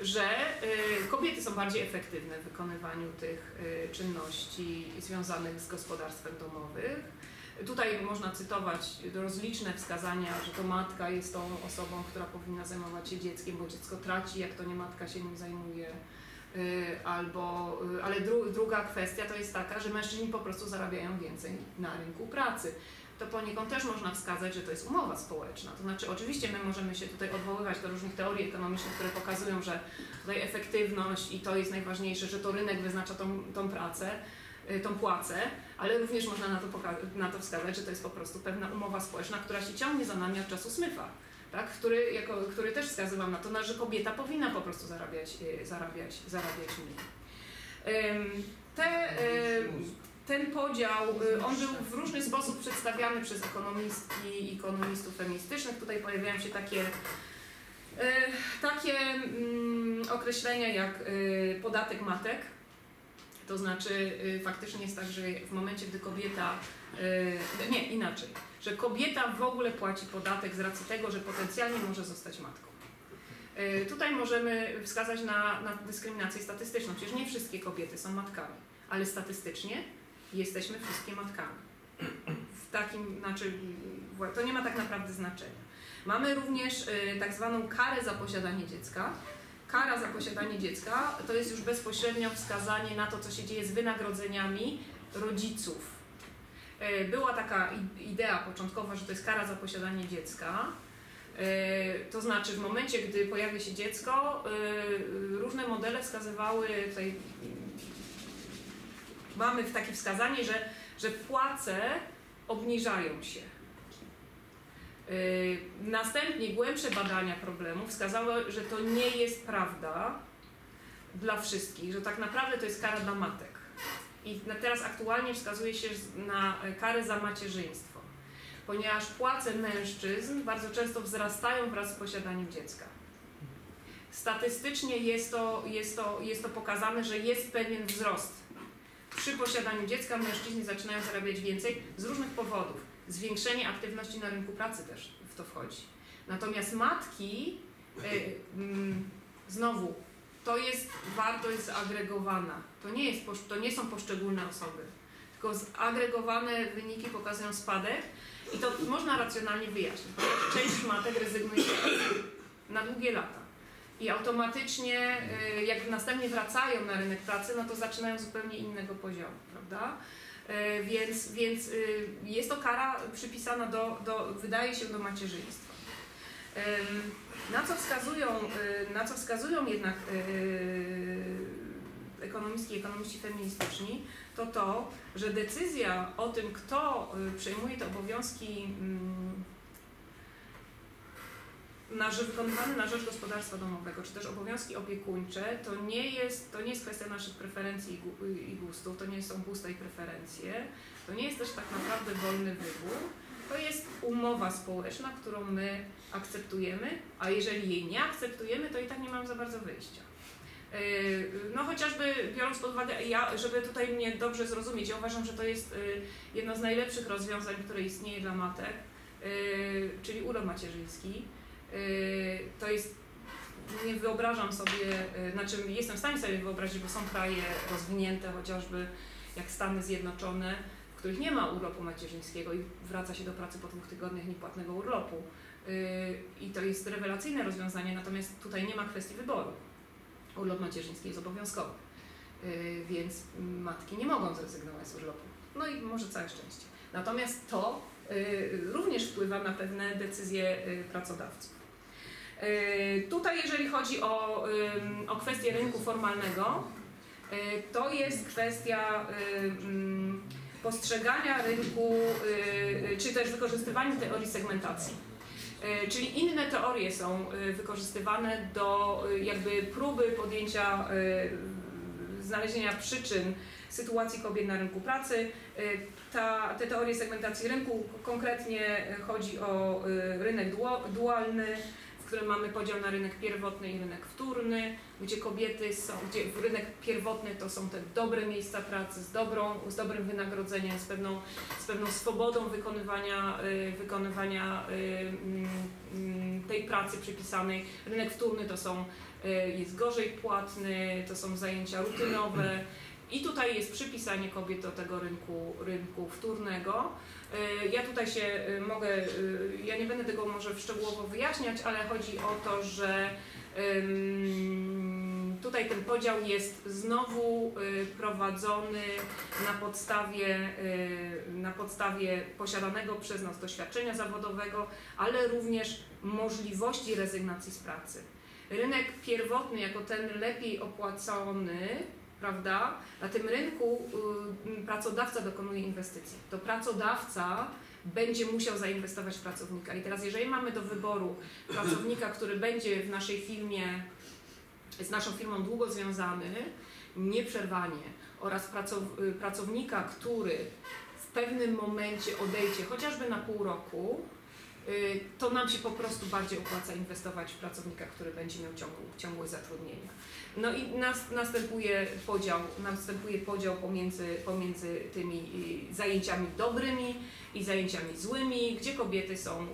że y, kobiety są bardziej efektywne w wykonywaniu tych y, czynności związanych z gospodarstwem domowym. Tutaj można cytować rozliczne wskazania, że to matka jest tą osobą, która powinna zajmować się dzieckiem, bo dziecko traci, jak to nie matka się nim zajmuje. Y, Albo, y, ale dru, druga kwestia to jest taka, że mężczyźni po prostu zarabiają więcej na rynku pracy. To poniekąd też można wskazać, że to jest umowa społeczna. To znaczy, oczywiście my możemy się tutaj odwoływać do różnych teorii ekonomicznych, które pokazują, że tutaj efektywność i to jest najważniejsze, że to rynek wyznacza tą, tą pracę, y, tą płacę, ale również można na to, na to wskazać, że to jest po prostu pewna umowa społeczna, która się ciągnie za nami od czasu Smytha tak? który, jako, który też wskazywał na to, no, że kobieta powinna po prostu zarabiać, y, zarabiać, zarabiać mniej. Te, y, ten podział, y, on był w różny sposób przedstawiany przez ekonomistki i ekonomistów feministycznych. Tutaj pojawiają się takie, takie mm, określenia jak podatek matek. To znaczy faktycznie jest tak, że w momencie, gdy kobieta, nie inaczej, że kobieta w ogóle płaci podatek z racji tego, że potencjalnie może zostać matką. Y, Tutaj możemy wskazać na, na dyskryminację statystyczną. Przecież nie wszystkie kobiety są matkami, ale statystycznie jesteśmy wszystkie matkami. W takim, znaczy, to nie ma tak naprawdę znaczenia. Mamy również y, tak zwaną karę za posiadanie dziecka. Kara za posiadanie dziecka to jest już bezpośrednio wskazanie na to, co się dzieje z wynagrodzeniami rodziców. Y, Była taka idea początkowa, że to jest kara za posiadanie dziecka. Y, To znaczy, w momencie, gdy pojawia się dziecko, y, różne modele wskazywały tutaj. Mamy takie wskazanie, że, że płace obniżają się. Następnie głębsze badania problemu wskazały, że to nie jest prawda dla wszystkich, że tak naprawdę to jest kara dla matek. I teraz aktualnie wskazuje się na e, karę za macierzyństwo. ponieważ płace mężczyzn bardzo często wzrastają wraz z posiadaniem dziecka. Statystycznie jest to, jest to, jest to pokazane, że jest pewien wzrost. Przy posiadaniu dziecka mężczyźni zaczynają zarabiać więcej z różnych powodów. Zwiększenie aktywności na rynku pracy też w to wchodzi. Natomiast matki, y, mm, znowu, to jest wartość zagregowana. To nie, jest, to nie są poszczególne osoby, tylko zagregowane wyniki pokazują spadek i to można racjonalnie wyjaśnić. Część matek rezygnuje na długie lata. I automatycznie, y, jak następnie wracają na rynek pracy, no to zaczynają zupełnie innego poziomu, prawda? Y, Więc, więc y, jest to kara przypisana do, do, wydaje się, do macierzyństwa. Na co wskazują, y, na co wskazują jednak y, ekonomistki i ekonomiści feministyczni, to to, że decyzja o tym, kto y, przejmuje te obowiązki mm, na wykonywane na rzecz gospodarstwa domowego, czy też obowiązki opiekuńcze, to nie jest, to nie jest kwestia naszych preferencji i gustów, to nie są gusta i preferencje, to nie jest też tak naprawdę wolny wybór, to jest umowa społeczna, którą my akceptujemy, a jeżeli jej nie akceptujemy, to i tak nie mamy za bardzo wyjścia. Yy, No chociażby biorąc pod uwagę, ja, żeby tutaj mnie dobrze zrozumieć, ja uważam, że to jest yy, jedno z najlepszych rozwiązań, które istnieje dla matek, yy, czyli urlop macierzyński. To jest, nie wyobrażam sobie, znaczy jestem w stanie sobie wyobrazić, bo są kraje rozwinięte, chociażby jak Stany Zjednoczone, w których nie ma urlopu macierzyńskiego i wraca się do pracy po dwóch tygodniach niepłatnego urlopu. Yy, I to jest rewelacyjne rozwiązanie, natomiast tutaj nie ma kwestii wyboru. Urlop macierzyński jest obowiązkowy, Yy, więc matki nie mogą zrezygnować z urlopu. No i może całe szczęście. Natomiast to yy, również wpływa na pewne decyzje pracodawców. Tutaj, jeżeli chodzi o, o kwestię rynku formalnego, to jest kwestia postrzegania rynku, czy też wykorzystywania teorii segmentacji. Yy, Czyli inne teorie są yy, wykorzystywane do yy, jakby próby podjęcia, znalezienia przyczyn sytuacji kobiet na rynku pracy. Ta, te teorie segmentacji rynku konkretnie chodzi o rynek dualny, w którym mamy podział na rynek pierwotny i rynek wtórny, gdzie kobiety są, gdzie rynek pierwotny to są te dobre miejsca pracy z, dobrą, z dobrym wynagrodzeniem, z pewną, z pewną swobodą wykonywania, y, wykonywania y, mm, tej pracy przypisanej. Rynek wtórny to są, y, jest gorzej płatny, to są zajęcia rutynowe. I tutaj jest przypisanie kobiet do tego rynku, rynku wtórnego. Y, Ja tutaj się y, mogę, y, ja nie będę tego może szczegółowo wyjaśniać, ale chodzi o to, że tutaj ten podział jest znowu prowadzony na podstawie, na podstawie posiadanego przez nas doświadczenia zawodowego, ale również możliwości rezygnacji z pracy. Rynek pierwotny jako ten lepiej opłacony, prawda? Na tym rynku y, pracodawca dokonuje inwestycji. To pracodawca będzie musiał zainwestować w pracownika. I teraz, jeżeli mamy do wyboru pracownika, który będzie w naszej firmie, z naszą firmą długo związany, nieprzerwanie, oraz y, pracownika, który w pewnym momencie odejdzie chociażby na pół roku, to nam się po prostu bardziej opłaca inwestować w pracownika, który będzie miał ciągłe, ciągłe zatrudnienie. No i nas, następuje podział, następuje podział pomiędzy, pomiędzy tymi y, zajęciami dobrymi i zajęciami złymi, gdzie kobiety są y,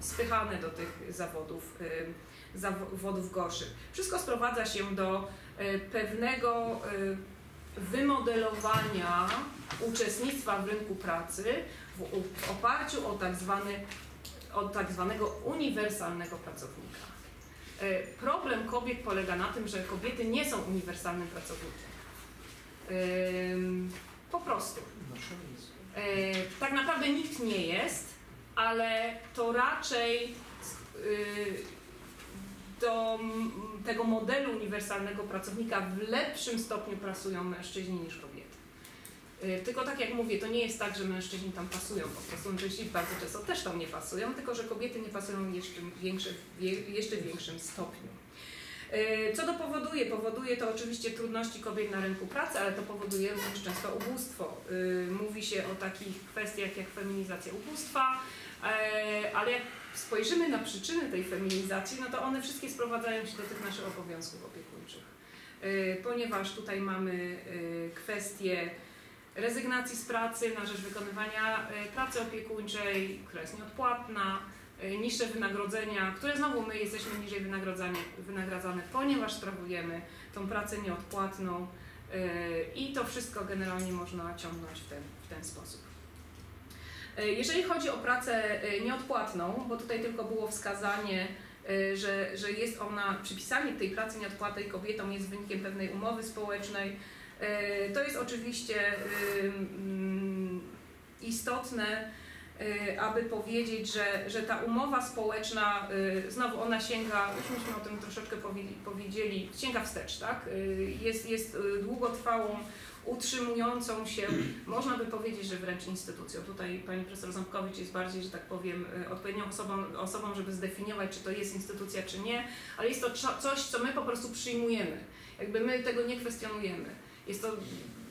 spychane do tych zawodów, y, zawodów gorszych. Wszystko sprowadza się do y, pewnego y, wymodelowania uczestnictwa w rynku pracy w oparciu o tak, zwany, o tak zwanego uniwersalnego pracownika. E, Problem kobiet polega na tym, że kobiety nie są uniwersalnym pracownikiem. Po prostu. E, Tak naprawdę nikt nie jest, ale to raczej y, do tego modelu uniwersalnego pracownika w lepszym stopniu pasują mężczyźni niż kobiety. Y, Tylko tak jak mówię, to nie jest tak, że mężczyźni tam pasują, po prostu mężczyźni bardzo często też tam nie pasują, tylko że kobiety nie pasują jeszcze, większe, wie- jeszcze w większym stopniu. E, Co to powoduje? Powoduje to oczywiście trudności kobiet na rynku pracy, ale to powoduje również często ubóstwo. E, Mówi się o takich kwestiach jak feminizacja ubóstwa, e, ale jak spojrzymy na przyczyny tej feminizacji, no to one wszystkie sprowadzają się do tych naszych obowiązków opiekuńczych. Ponieważ tutaj mamy e, kwestię rezygnacji z pracy na rzecz wykonywania e, pracy opiekuńczej, która jest nieodpłatna, e, niższe wynagrodzenia, które znowu my jesteśmy niżej wynagradzane, ponieważ sprawujemy tą pracę nieodpłatną e, i to wszystko generalnie można ciągnąć w ten, w ten sposób. Jeżeli chodzi o pracę nieodpłatną, bo tutaj tylko było wskazanie, że, że jest ona, przypisanie tej pracy nieodpłatnej kobietom jest wynikiem pewnej umowy społecznej, to jest oczywiście ym, istotne, y, aby powiedzieć, że, że ta umowa społeczna, y, znowu ona sięga, już myśmy o tym troszeczkę powie- powiedzieli, sięga wstecz, tak? Y, Jest, jest y, długotrwałą, utrzymującą się, można by powiedzieć, że wręcz instytucją. Tutaj pani profesor Ząbkowicz jest bardziej, że tak powiem, y, odpowiednią osobą, osobą, żeby zdefiniować, czy to jest instytucja, czy nie, ale jest to coś, co my po prostu przyjmujemy. Jakby my tego nie kwestionujemy. Jest to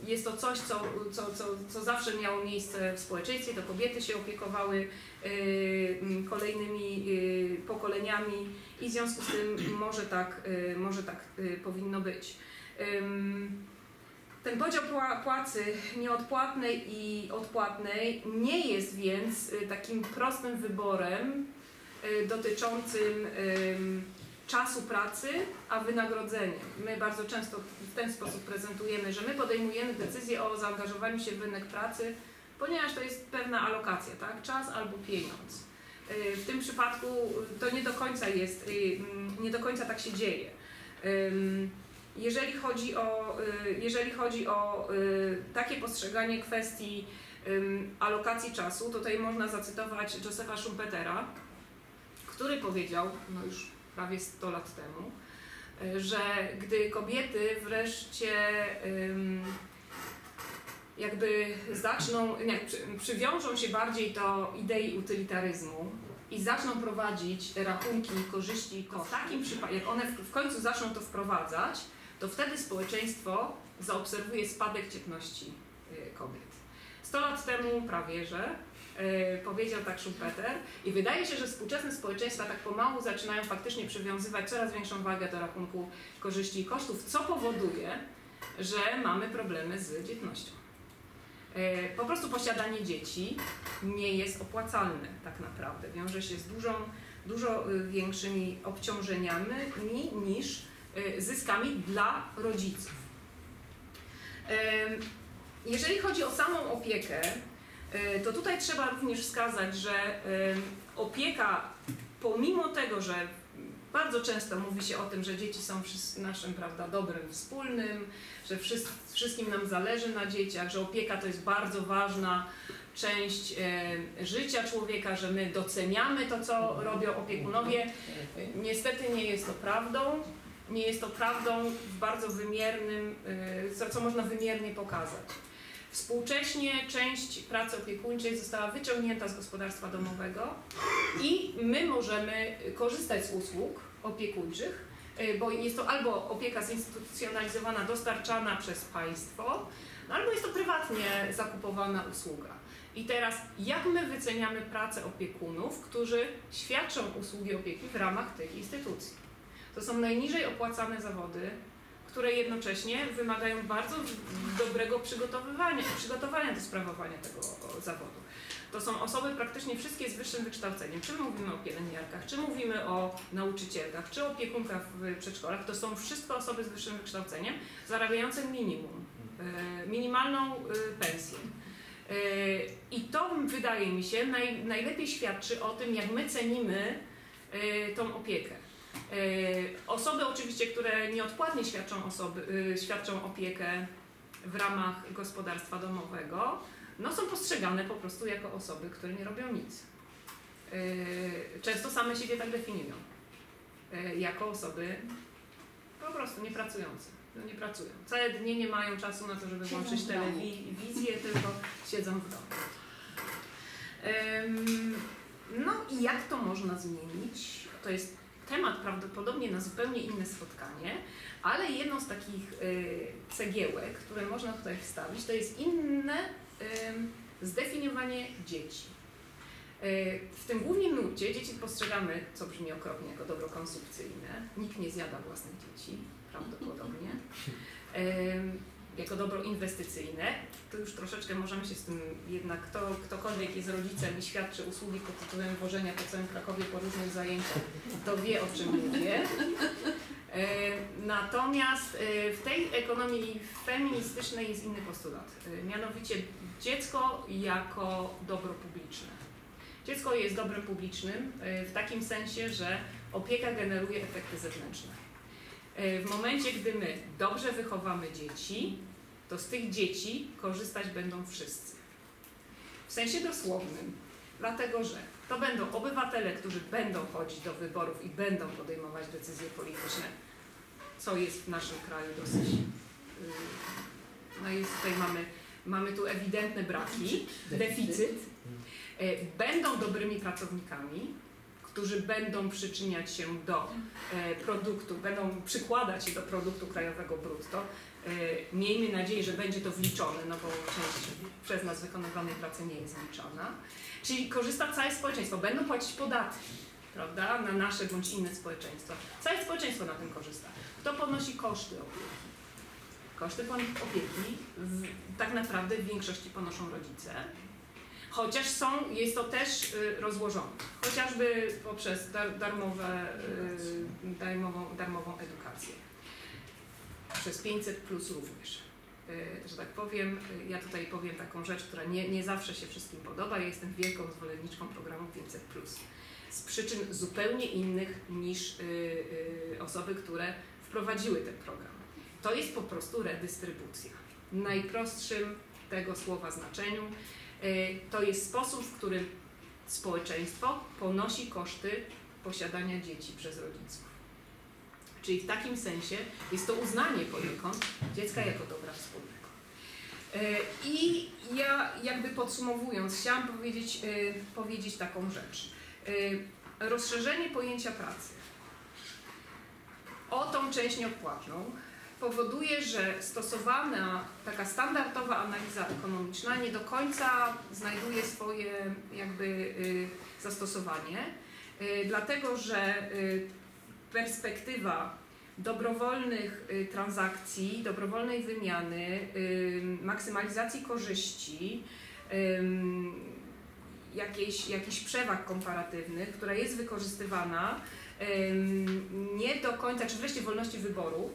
jest to coś, co, co, co, co zawsze miało miejsce w społeczeństwie, to kobiety się opiekowały y, mm, kolejnymi y, pokoleniami i w związku z tym może tak, y, może tak powinno być. Ten podział pła- płacy nieodpłatnej i odpłatnej nie jest więc takim prostym wyborem dotyczącym ym, czasu pracy, a wynagrodzeniem. My bardzo często w ten sposób prezentujemy, że my podejmujemy decyzję o zaangażowaniu się w rynek pracy, ponieważ to jest pewna alokacja, tak? czas albo pieniądz. Y, W tym przypadku to nie do końca jest, y, mm, nie do końca tak się dzieje. Jeżeli chodzi o, y, jeżeli chodzi o takie postrzeganie kwestii alokacji czasu, tutaj można zacytować Josepha Schumpetera, który powiedział, no już prawie 100 lat temu, y, że gdy kobiety wreszcie jakby zaczną, nie, przy, przywiążą się bardziej do idei utylitaryzmu i zaczną prowadzić rachunki korzyści i kosztów, w takim przypadku, jak one w, końcu zaczną to wprowadzać, to wtedy społeczeństwo zaobserwuje spadek dzietności y, kobiet. 100 lat temu prawie, że powiedział tak Schumpeter i wydaje się, że współczesne społeczeństwa tak pomału zaczynają faktycznie przywiązywać coraz większą wagę do rachunku korzyści i kosztów, co powoduje, że mamy problemy z dzietnością. E, Po prostu posiadanie dzieci nie jest opłacalne tak naprawdę. Wiąże się z dużą, dużo y, większymi obciążeniami niż y, zyskami dla rodziców. Jeżeli chodzi o samą opiekę, y, to tutaj trzeba również wskazać, że em, opieka, pomimo tego, że bardzo często mówi się o tym, że dzieci są naszym prawda, dobrem wspólnym, że wszys- wszystkim nam zależy na dzieciach, że opieka to jest bardzo ważna część e, życia człowieka, że my doceniamy to, co robią opiekunowie. Niestety nie jest to prawdą. Nie jest to prawdą w bardzo wymiernym, e, co, co można wymiernie pokazać. Współcześnie część pracy opiekuńczej została wyciągnięta z gospodarstwa domowego i my możemy korzystać z usług opiekuńczych, y, bo jest to albo opieka zinstytucjonalizowana, dostarczana przez państwo, no albo jest to prywatnie zakupowana usługa. I teraz, jak my wyceniamy pracę opiekunów, którzy świadczą usługi opieki w ramach tych instytucji? To są najniżej opłacane zawody, które jednocześnie wymagają bardzo dobrego przygotowywania, przygotowania do sprawowania tego zawodu. To są osoby praktycznie wszystkie z wyższym wykształceniem. Czy mówimy o pielęgniarkach, czy mówimy o nauczycielkach, czy opiekunkach w przedszkolach, to są wszystko osoby z wyższym wykształceniem zarabiające minimum, e, minimalną e, pensję. E, I to wydaje mi się naj, najlepiej świadczy o tym, jak my cenimy tą opiekę. E, Osoby oczywiście, które nieodpłatnie świadczą, osoby, y, świadczą opiekę w ramach gospodarstwa domowego, no są postrzegane po prostu jako osoby, które nie robią nic. Y, Często same siebie tak definiują. Y, Jako osoby po prostu niepracujące. No nie pracują. Całe dnie nie mają czasu na to, żeby Siedzą włączyć telewizję, tylko siedzą w domu. No i jak to można zmienić? To jest temat prawdopodobnie na zupełnie inne spotkanie, ale jedną z takich y, cegiełek, które można tutaj wstawić, to jest inne zdefiniowanie dzieci. Y, w tym głównym nurcie dzieci postrzegamy, co brzmi okropnie, jako dobro konsumpcyjne. Nikt nie zjada własnych dzieci, prawdopodobnie. Jako dobro inwestycyjne, to już troszeczkę możemy się z tym jednak, kto, ktokolwiek jest rodzicem i świadczy usługi pod tytułem wożenia po całym Krakowie po różnych zajęciach, to wie o czym mówię. E, natomiast e, w tej ekonomii feministycznej jest inny postulat, e, mianowicie dziecko jako dobro publiczne. Dziecko jest dobrem publicznym w takim sensie, że opieka generuje efekty zewnętrzne. W momencie, gdy my dobrze wychowamy dzieci, to z tych dzieci korzystać będą wszyscy. W sensie dosłownym, dlatego że to będą obywatele, którzy będą chodzić do wyborów i będą podejmować decyzje polityczne, co jest w naszym kraju dosyć. Yy, no i tutaj mamy, mamy tu ewidentne braki, deficyt. Yy, będą dobrymi pracownikami, którzy będą przyczyniać się do e, produktu, będą przykładać się do produktu krajowego brutto. E, miejmy nadzieję, że będzie to wliczone, no bo część przez nas wykonywanej pracy nie jest wliczona. Czyli korzysta całe społeczeństwo, będą płacić podatki, prawda, na nasze bądź inne społeczeństwo. Całe społeczeństwo na tym korzysta. Kto ponosi koszty opieki? Koszty opieki w, tak naprawdę w większości ponoszą rodzice, chociaż są, jest to też y, rozłożone, chociażby poprzez darmowe, y, darmową, darmową edukację. Przez 500 plus również. Y, że tak powiem, ja tutaj powiem taką rzecz, która nie, nie zawsze się wszystkim podoba. Ja jestem wielką zwolenniczką programu 500 plus. Z przyczyn zupełnie innych niż osoby, które wprowadziły ten program. To jest po prostu redystrybucja. W najprostszym tego słowa znaczeniu to jest sposób, w którym społeczeństwo ponosi koszty posiadania dzieci przez rodziców. Czyli w takim sensie jest to uznanie poniekąd dziecka jako dobra wspólnego. Y, I ja jakby podsumowując, chciałam powiedzieć, y, powiedzieć taką rzecz. Rozszerzenie pojęcia pracy o tą część nieodpłatną powoduje, że stosowana taka standardowa analiza ekonomiczna nie do końca znajduje swoje jakby y, zastosowanie, y, dlatego że y, perspektywa dobrowolnych transakcji, dobrowolnej wymiany, maksymalizacji korzyści, jakiejś, jakichś przewag komparatywnych, która jest wykorzystywana nie do końca, czy wreszcie wolności wyboru,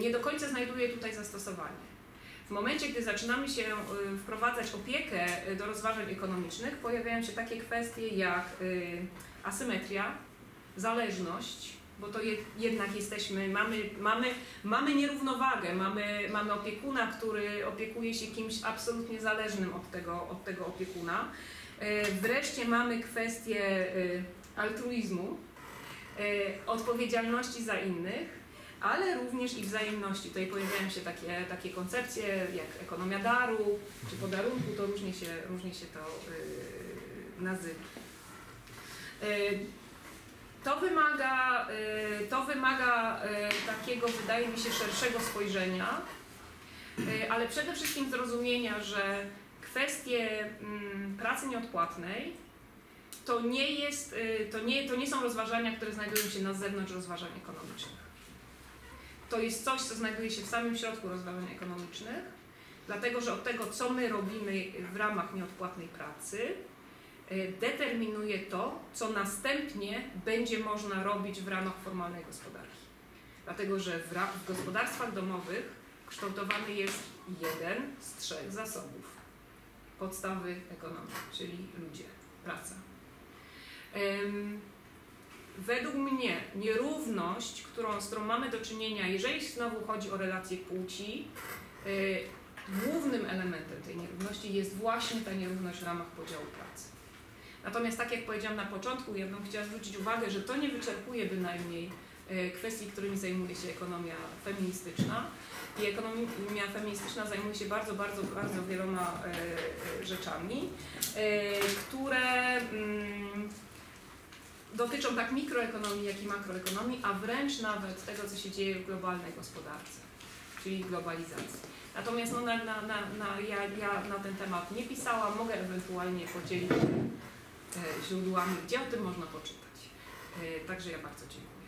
nie do końca znajduje tutaj zastosowanie. W momencie, gdy zaczynamy się e, wprowadzać opiekę e, do rozważań ekonomicznych, pojawiają się takie kwestie jak asymetria, zależność, bo to jednak jesteśmy, mamy, mamy, mamy nierównowagę, mamy, mamy opiekuna, który opiekuje się kimś absolutnie zależnym od tego, od tego opiekuna. Wreszcie mamy kwestię altruizmu, odpowiedzialności za innych ale również i wzajemności. Tutaj pojawiają się takie, takie koncepcje jak ekonomia daru czy podarunku, to różnie się, różnie się to yy, nazywa. Yy, to wymaga, yy, to wymaga y, takiego, wydaje mi się, szerszego spojrzenia, y, ale przede wszystkim zrozumienia, że kwestie mm, pracy nieodpłatnej to nie, jest, y, to, nie, to nie są rozważania, które znajdują się na zewnątrz rozważań ekonomicznych to jest coś, co znajduje się w samym środku rozwiązań ekonomicznych, dlatego że od tego, co my robimy w ramach nieodpłatnej pracy, y, determinuje to, co następnie będzie można robić w ramach formalnej gospodarki. Dlatego, że w, w gospodarstwach domowych kształtowany jest jeden z trzech zasobów podstawy ekonomii, czyli ludzie, praca. Według mnie nierówność, którą, z którą mamy do czynienia, jeżeli znowu chodzi o relacje płci, yy, głównym elementem tej nierówności jest właśnie ta nierówność w ramach podziału pracy. Natomiast tak jak powiedziałam na początku, ja bym chciała zwrócić uwagę, że to nie wyczerpuje bynajmniej yy, kwestii, którymi zajmuje się ekonomia feministyczna. I ekonomia feministyczna zajmuje się bardzo, bardzo, bardzo wieloma yy, rzeczami, które mm, dotyczą tak mikroekonomii, jak i makroekonomii, a wręcz nawet tego, co się dzieje w globalnej gospodarce, czyli globalizacji. Natomiast no, na, na, na, ja, ja na ten temat nie pisałam, mogę ewentualnie podzielić e, źródłami, gdzie o tym można poczytać. E, także ja bardzo. Dziękuję.